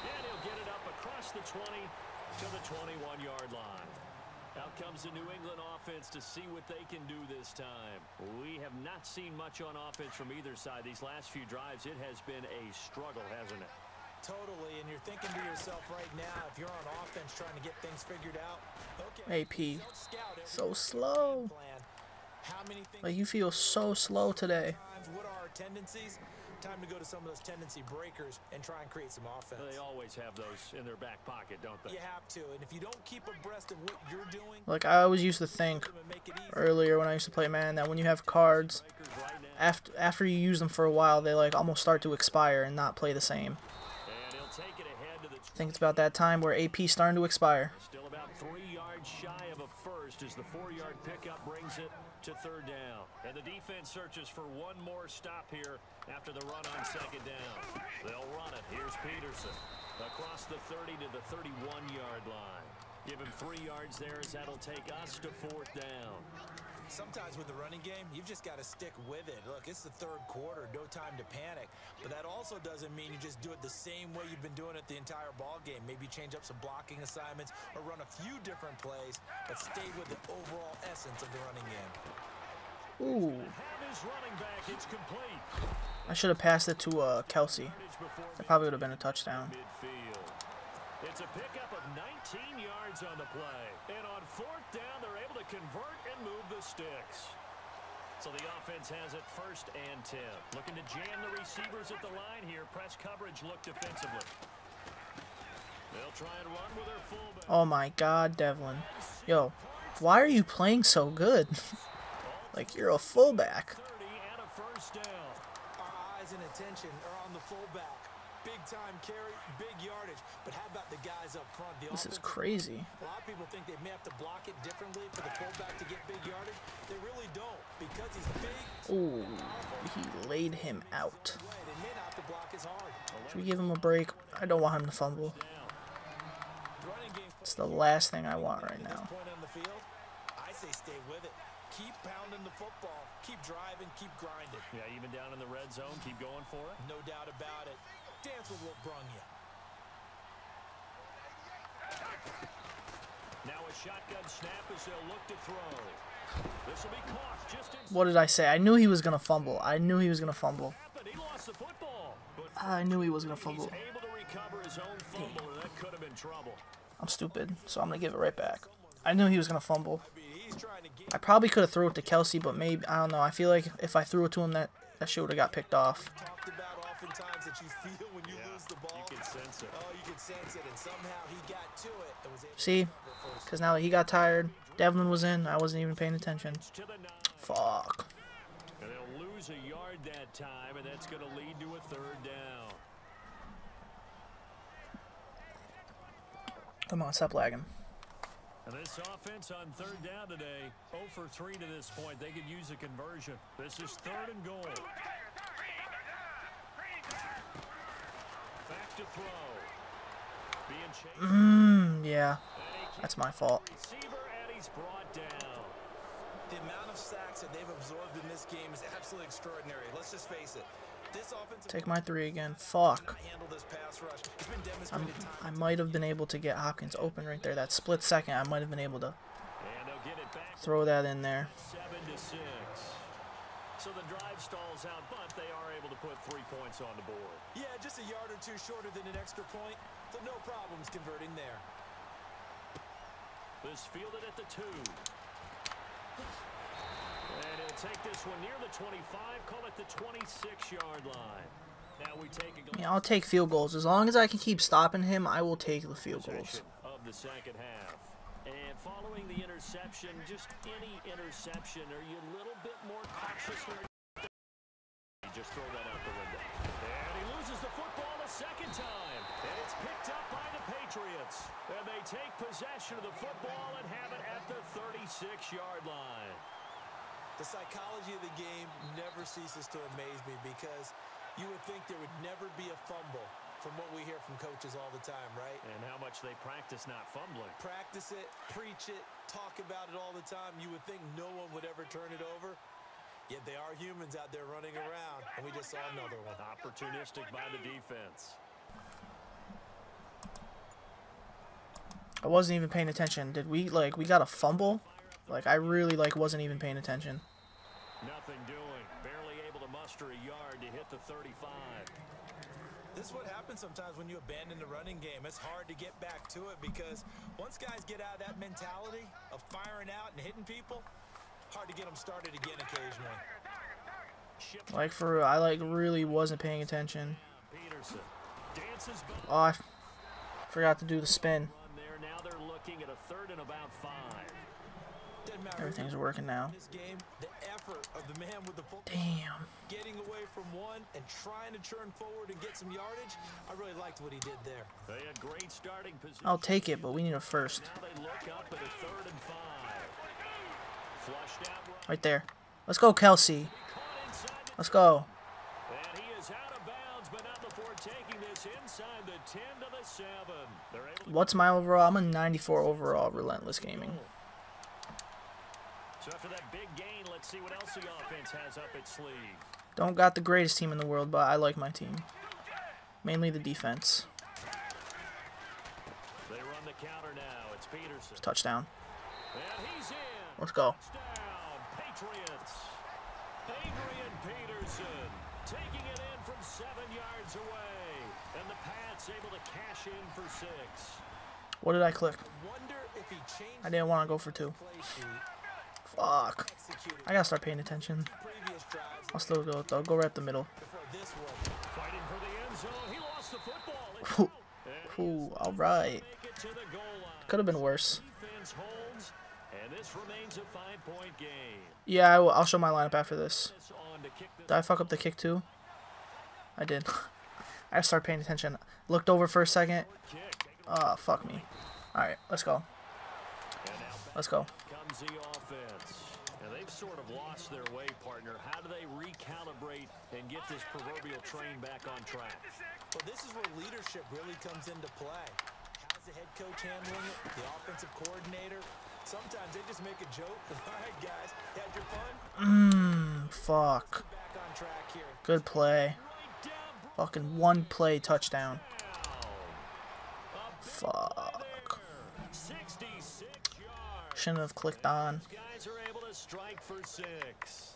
And he'll get it up across the 20 to the 21-yard line. Out comes the New England offense to see what they can do this time. We have not seen much on offense from either side. These last few drives, it has been a struggle, hasn't it? Totally, and you're thinking to yourself right now, if you're on offense trying to get things figured out, okay. AP, scout so slow. How many things Like you feel so slow today. what are our tendencies? Time to go to some of those tendency breakers and try and create some offense. They always have those in their back pocket, don't they? You have to, and if you don't keep abreast of what you're doing, Like I always used to think and make it easy. earlier when I used to play man that when you have cards, Breakers right now. after after you use them for a while, they like almost start to expire and not play the same. And he'll take it ahead to the I think it's about that time where AP starting to expire. Still about three yards shy of a first as the four-yard pickup brings it to third down. And the defense searches for one more stop here after the run on second down. They'll run it. Here's Peterson. Across the 30 to the 31-yard line. Give him three yards there as that'll take us to fourth down. Sometimes with the running game, you've just got to stick with it. Look, it's the third quarter, no time to panic. But that also doesn't mean you just do it the same way you've been doing it the entire ball game. Maybe change up some blocking assignments or run a few different plays, but stay with the overall essence of the running game. Ooh, Have his running back. It's complete. I should have passed it to uh, Kelce. That probably would have been a touchdown. Midfield. It's a pickup of 19 yards on the play. And on fourth down, they're able to convert and move the sticks. So the offense has it first and 10. Looking to jam the receivers at the line here. Press coverage look defensively. They'll try and run with their fullback. Oh my God, Devlin. Yo, why are you playing so good? like you're a fullback. 30 and a first down. Our eyes and attention are on the fullback. Big time carry, big yardage. But how about the guys up front? The This is crazy. A lot of people think they may have to block it differently for the fullback to get big yardage. They really don't because he's big. Ooh, he laid him out. They may not to block as hard. Should we give him a break? I don't want him to fumble. The running game It's the last thing I want right now. point on the field. I say stay with it. Keep pounding the football. Keep driving. Keep grinding. Yeah, even down in the red zone, keep going for it. No doubt about it. Dance with what brung you. Now a shotgun snap as they'll look to throw. This will be caught just What did I say? I knew he was gonna fumble. I knew he was fumble. Lost the football. I knew he was fumble. able to recover his own fumble, and that could have been trouble. I'm stupid, so I'm gonna give it right back. I knew he was gonna fumble. I mean, he's trying to get I probably could have threw it to Kelce, but maybe I don't know. I feel like if I threw it to him, that that shit would have got picked off. Talked about oftentimes that you feel when you lose the ball. You can sense it. Oh, you can sense it, and somehow he got to it and was able See, because now that he got tired. Devlin was in. I wasn't even paying attention. To the nine. Fuck. And they'll lose a yard that time, and that's going to lead to a third down. Come on, stop lagging. And this offense on third down today, 0 for 3 to this point. They could use a conversion. This is third and goal. Back to throw. Being chased. Mmm, yeah. That's my fault. receiver, and he's brought down. The amount of sacks that they've absorbed in this game is absolutely extraordinary. Let's just face it. This Take my three again. Fuck. cannot handle this pass rush. It's been I'm, I might have been able to get Hopkins open right there. That split second, I might have been able to And they'll get it back throw that in there. 7 to 6. So the drive stalls out, but they are able to put three points on the board. Yeah, just a yard or two shorter than an extra point, so no problems converting there. This fielded at the two. And he'll take this one near the 25, call it the 26-yard line. Now we take a Yeah, I'll take field goals. As long as I can keep stopping him, I will take the field goals. of the second half. And following the interception, just any interception, are you a little bit more cautious here? Just throw that out the window. And he loses the football a second time. And it's picked up by the Patriots. And they take possession of the football and have it at the 36-yard line. The psychology of the game never ceases to amaze me because you would think there would never be a fumble from what we hear from coaches all the time, right? And how much they practice not fumbling. Practice it, preach it, talk about it all the time. You would think no one would ever turn it over. Yet they are humans out there running around, and we just saw another one. Opportunistic by the defense. I wasn't even paying attention. Did we like we got a fumble? Like I really like wasn't even paying attention. Nothing doing. Barely able to muster a yard to hit the 35. This is what happens sometimes when you abandon the running game. It's hard to get back to it because once guys get out of that mentality of firing out and hitting people, hard to get them started again occasionally. Like for real, I like really wasn't paying attention. Peterson dances Oh, I f- forgot to do the spin. Now they're looking at a third and about five. Doesn't matter who Everything's working now. this game, the effort of the man with the Damn. getting away from one and trying to turn forward and get some yardage, I really liked what he did there. They had great starting position. I'll take it, but we need a first. Now they look up at a third and five. Flushed out right. Right there. Let's go, Kelce. Caught inside the Let's go. And he is out of bounds, but not before taking this inside the 10 to the 7. They're able to What's my overall? I'm a 94 overall. Relentless Gaming. So after that big gain, let's see what else the offense has up its sleeve. Don't got the greatest team in the world, but I like my team. Mainly the defense. They run the counter now. It's Peterson. Touchdown. And he's in. Let's go. Patriots. Adrian Peterson taking it in from seven yards away. And the Pats able to cash in for six. What did I click? Wonder if he changed I didn't want to go for two. The play sheet, Fuck. I gotta start paying attention. I'll still go though. Go right up the middle. before this one. Fighting for the end zone. He lost the football. It's Ooh, out. And he ooh, all right. make it to the goal line. Could have been worse. Defense holds, and this remains a five-point game. Yeah, I will, I'll show my lineup after this. This on to kick the Did I fuck up the kick too? I did. I gotta start paying attention. Looked over for a second. Ah, fuck me. Alright, let's go. And now back Let's go. comes the offense. And they've sort of lost their way, partner. How do they recalibrate and get this proverbial train back on track? Well, this is where leadership really comes into play. How's the head coach handling it? The offensive coordinator? Sometimes they just make a joke. All right, guys, had your fun? Mmm, fuck. Back on track here. Good play. Fucking one play touchdown. Fuck. Shouldn't have clicked on. Guys are able to strike for six.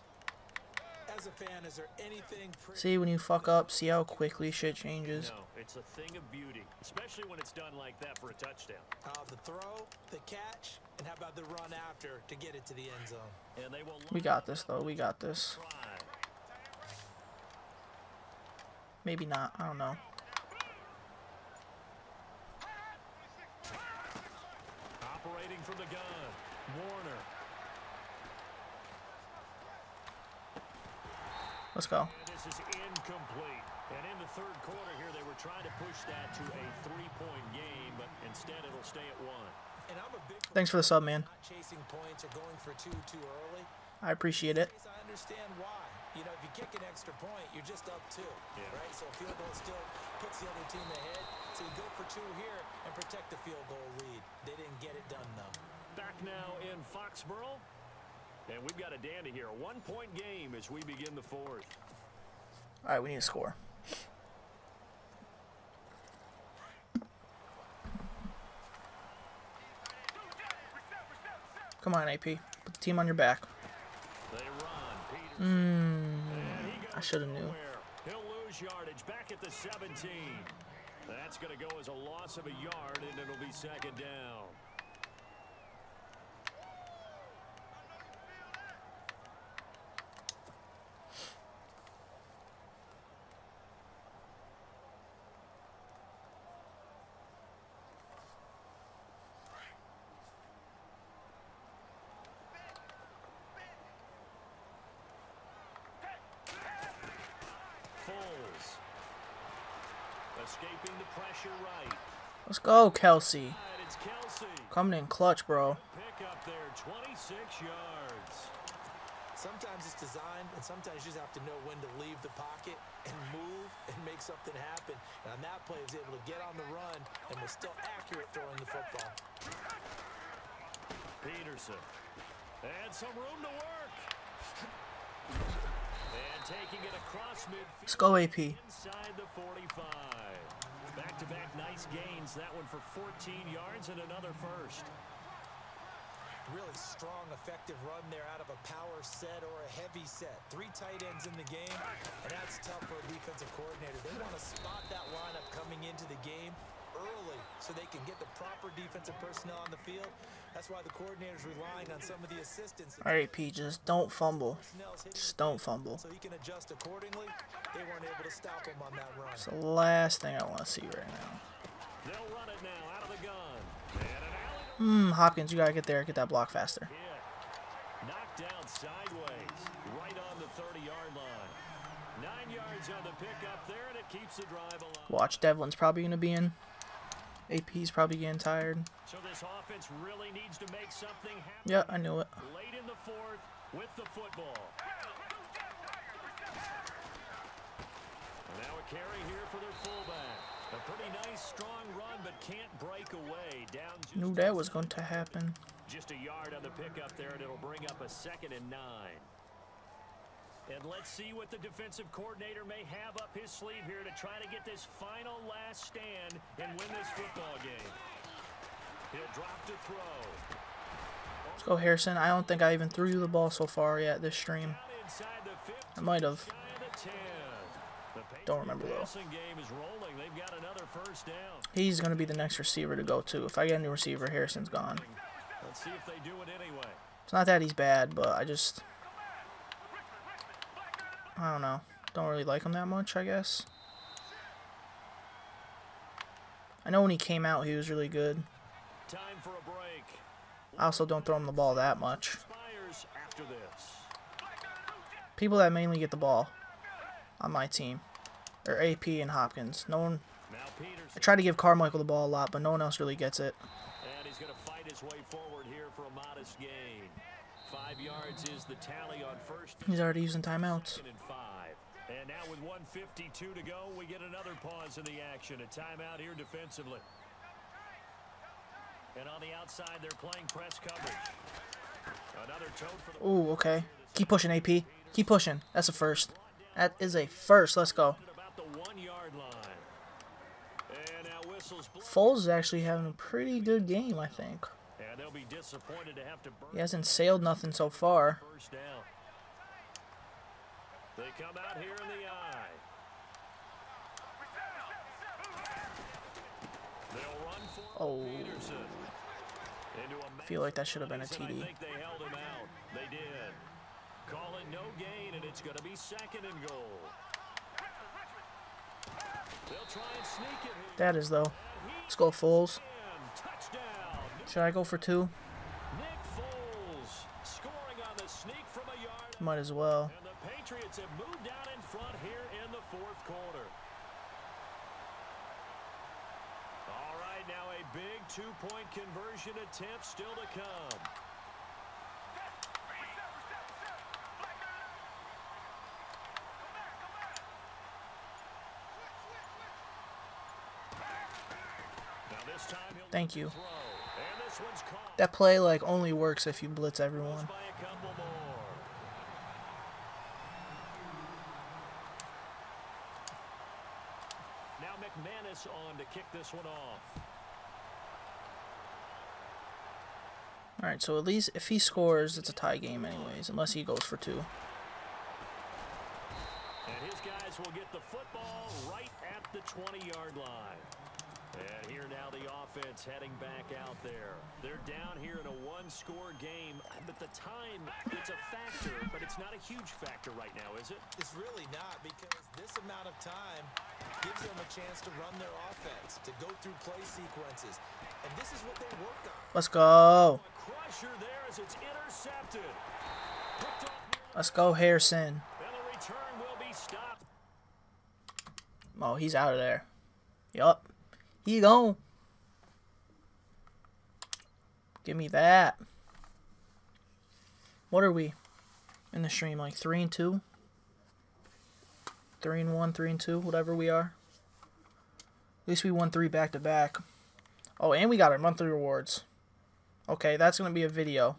As a fan, is there anything pretty See, when you fuck up, see how quickly shit changes. No, it's a thing of beauty, especially when it's done like that for a touchdown. how the throw, the catch, and how about the run after to get it to the end zone? And they will We got this, though. We got this. Maybe not. I don't know. Operating from the gun, Warner. Let's go. This is incomplete. And in the third quarter here, they were trying to push that to a three-point game, but instead it'll stay at one. And I'm a big Thanks for the sub, man. not chasing points or going for two too early. I appreciate it. I understand why. You know, if you kick an extra point, you're just up two, Yeah. right? So field goal still puts the other team ahead. So you go for two here and protect the field goal lead. They didn't get it done though. Back now in Foxborough. And we've got a dandy here. A one-point game as we begin the fourth. All right, we need to score. Come on, AP. Put the team on your back. They run. Peterson. Mmm. I should have knew. He'll lose yardage back at the 17. That's going to go as a loss of a yard, and it'll be second down. Foles. Escaping the pressure right. Let's go, Kelce. And it's Kelce. Coming in clutch, bro. Pick up there, 26 yards. Sometimes it's designed, and sometimes you just have to know when to leave the pocket and move and make something happen. And on that play, he was able to get on the run and was still accurate throwing the football. Peterson. And some room to work. And taking it across midfield. Let's go, AP. Inside the 45. Back-to-back nice gains. That one for 14 yards and another first. Really strong, effective run there out of a power set or a heavy set. Three tight ends in the game, and that's tough for a defensive coordinator. They want to spot that lineup coming into the game so they can get the proper defensive personnel on the field. That's why the coordinator's relying on some of the assistants. All right, AP. Just don't fumble. Just don't fumble. so he can adjust accordingly. They weren't able to stop him on that run. It's the last thing I want to see right now. They'll run it now out of the gun. And an alley Hmm, Hopkins, you gotta get there. Get that block faster. hit. Knocked down sideways, right on the 30-yard line. Nine yards on the pickup there, and it keeps the drive alive. Watch, Devlin's probably gonna be in. AP's probably getting tired. So this offense really needs to make something happen. Yeah, I knew it. Late in the fourth with the football. Now a carry here for their fullback. A pretty nice strong run, but can't break away. Down just, Knew that was going to happen. just a yard on the pickup there, and it'll bring up a second and nine. And let's see what the defensive coordinator may have up his sleeve here to try to get this final last stand and win this football game. He'll drop to throw. Let's go, Harrison. I don't think I even threw you the ball so far yet this stream. Out inside the 50. I might have. Shy of the 10. The Don't remember, though. passing game is rolling. They've got another first down. He's gonna be the next receiver to go to. If I get a new receiver, Harrison's gone. Let's see if they do it anyway. It's not that he's bad, but I just I don't know. Don't really like him that much, I guess. I know when he came out, he was really good. Time for a break. I also don't throw him the ball that much. Expires after this. People that mainly get the ball on my team are AP and Hopkins. No one. I try to give Carmichael the ball a lot, but no one else really gets it. And he's going to fight his way forward here for a modest gain. Five yards is the tally on first He's already using timeouts. And now with 152 to go, we get another pause in the action. A timeout here defensively. And on the outside, they're playing press coverage. Another tote for the Ooh, okay. Keep pushing, AP. Keep pushing. That's a first. That is a first. Let's go. about the one-yard line. And now whistles blow. Foles is actually having a pretty good game, I think. And they'll be disappointed to have to burn He hasn't sailed nothing so far. first down. They come out here in the I. They'll run for Oh, Peterson. Into a I feel like that should have been a TD. they held him out. They did. Calling no gain, and it's going to be second and goal. They'll try and sneak it. That is, though. Let's go, Foles. Should I go for two? Nick Foles scoring on the sneak from a yard. Might as well. Patriots have moved out in front here in the fourth quarter. All right, now a big two-point conversion attempt still to come. Now this time he'll Thank you. throw. And this one's caught. That play, like, only works if you blitz everyone. by a couple more. Now McManus on to kick this one off. Alright, so at least if he scores, it's a tie game anyways, unless he goes for two. And his guys will get the football right at the 20-yard line. And here now the offense heading back out there. They're down here in a one-score game, but the time, it's a factor, but it's not a huge factor right now, is it? It's really not because this amount of time gives them a chance to run their offense, to go through play sequences. And this is what they work on. Let's go. Crusher there as it's intercepted. Picked off near Let's go, Harrison. the- and the return will be stopped. Oh, he's out of there. Yup. He gone. Give me that. What are we in the stream? Like three and two? Three and one, three and two, whatever we are. At least we won three back to back. Oh, and we got our monthly rewards. Okay, that's gonna be a video.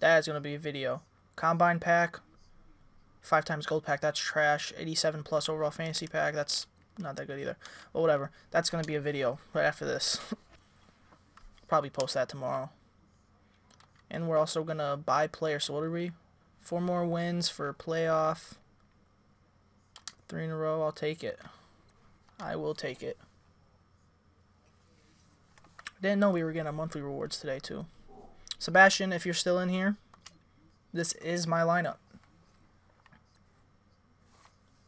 That is gonna be a video. Combine pack. Five times gold pack, that's trash. 87 plus overall fantasy pack, that's not that good either. But whatever. That's going to be a video right after this. Probably post that tomorrow. And we're also going to buy players. So what are we? Four more wins for playoff. Three in a row. I'll take it. I will take it. Didn't know we were getting monthly rewards today too. Sebastian, if you're still in here, this is my lineup.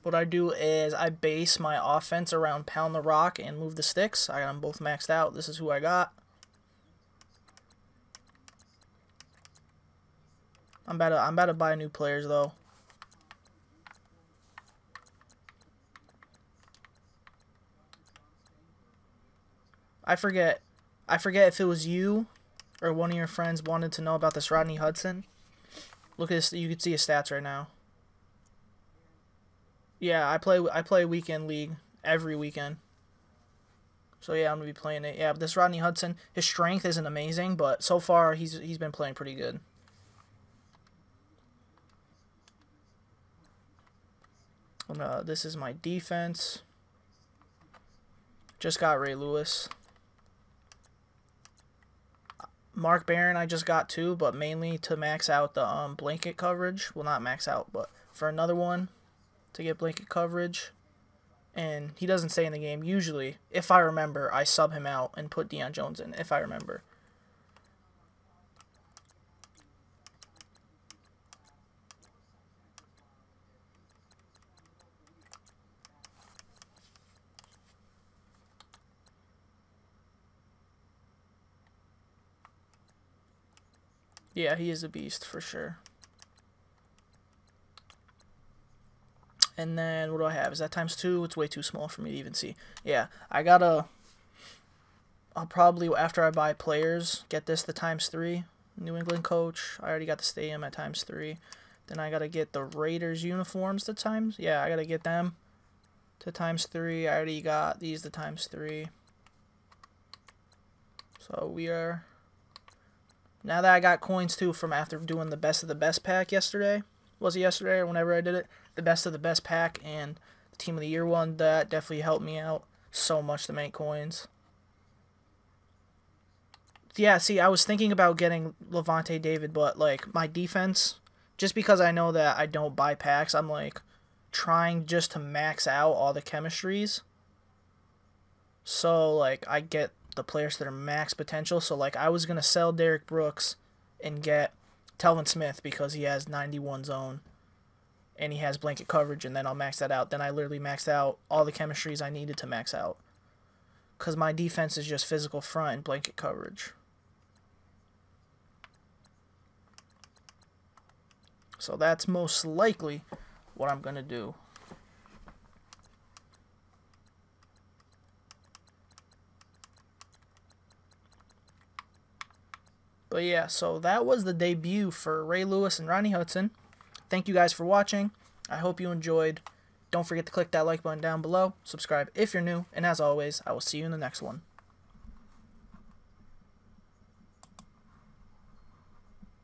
What I do is I base my offense around pound the rock and move the sticks. I got them both maxed out. This is who I got. I'm about to I'm about to buy new players though. I forget I forget if it was you or one of your friends wanted to know about this Rodney Hudson. Look at this you can see his stats right now. Yeah, I play I play weekend league every weekend. So yeah, I'm gonna be playing it. Yeah, this Rodney Hudson, his strength isn't amazing, but so far he's he's been playing pretty good. Uh, this is my defense. Just got Ray Lewis. Mark Barron, I just got two, but mainly to max out the um, blanket coverage. Well, not max out, but for another one to get blanket coverage. And he doesn't stay in the game. Usually, if I remember, I sub him out and put Deion Jones in, if I remember. Yeah, he is a beast for sure. And then what do I have? Is that times two? It's way too small for me to even see. Yeah, I gotta. I'll probably after I buy players get this the times three. New England coach. I already got the stadium at times three. Then I gotta get the Raiders uniforms to times. Yeah, I gotta get them to times three. I already got these to times three. So we are now that I got coins too from after doing the best of the best pack yesterday, was it yesterday or whenever I did it, the best of the best pack and the team of the year one, that definitely helped me out so much to make coins. Yeah, see, I was thinking about getting Lavonte David, but like my defense, just because I know that I don't buy packs, I'm like trying just to max out all the chemistries. So like I get the players that are max potential. So like I was gonna sell Derrick Brooks and get Telvin Smith because he has 91 zone and he has blanket coverage and then I'll max that out. Then I literally maxed out all the chemistries I needed to max out. Cause my defense is just physical front and blanket coverage. So that's most likely what I'm gonna do. But yeah, so that was the debut for Ray Lewis and Rodney Hudson. Thank you guys for watching. I hope you enjoyed. Don't forget to click that like button down below, subscribe if you're new, and as always, I will see you in the next one.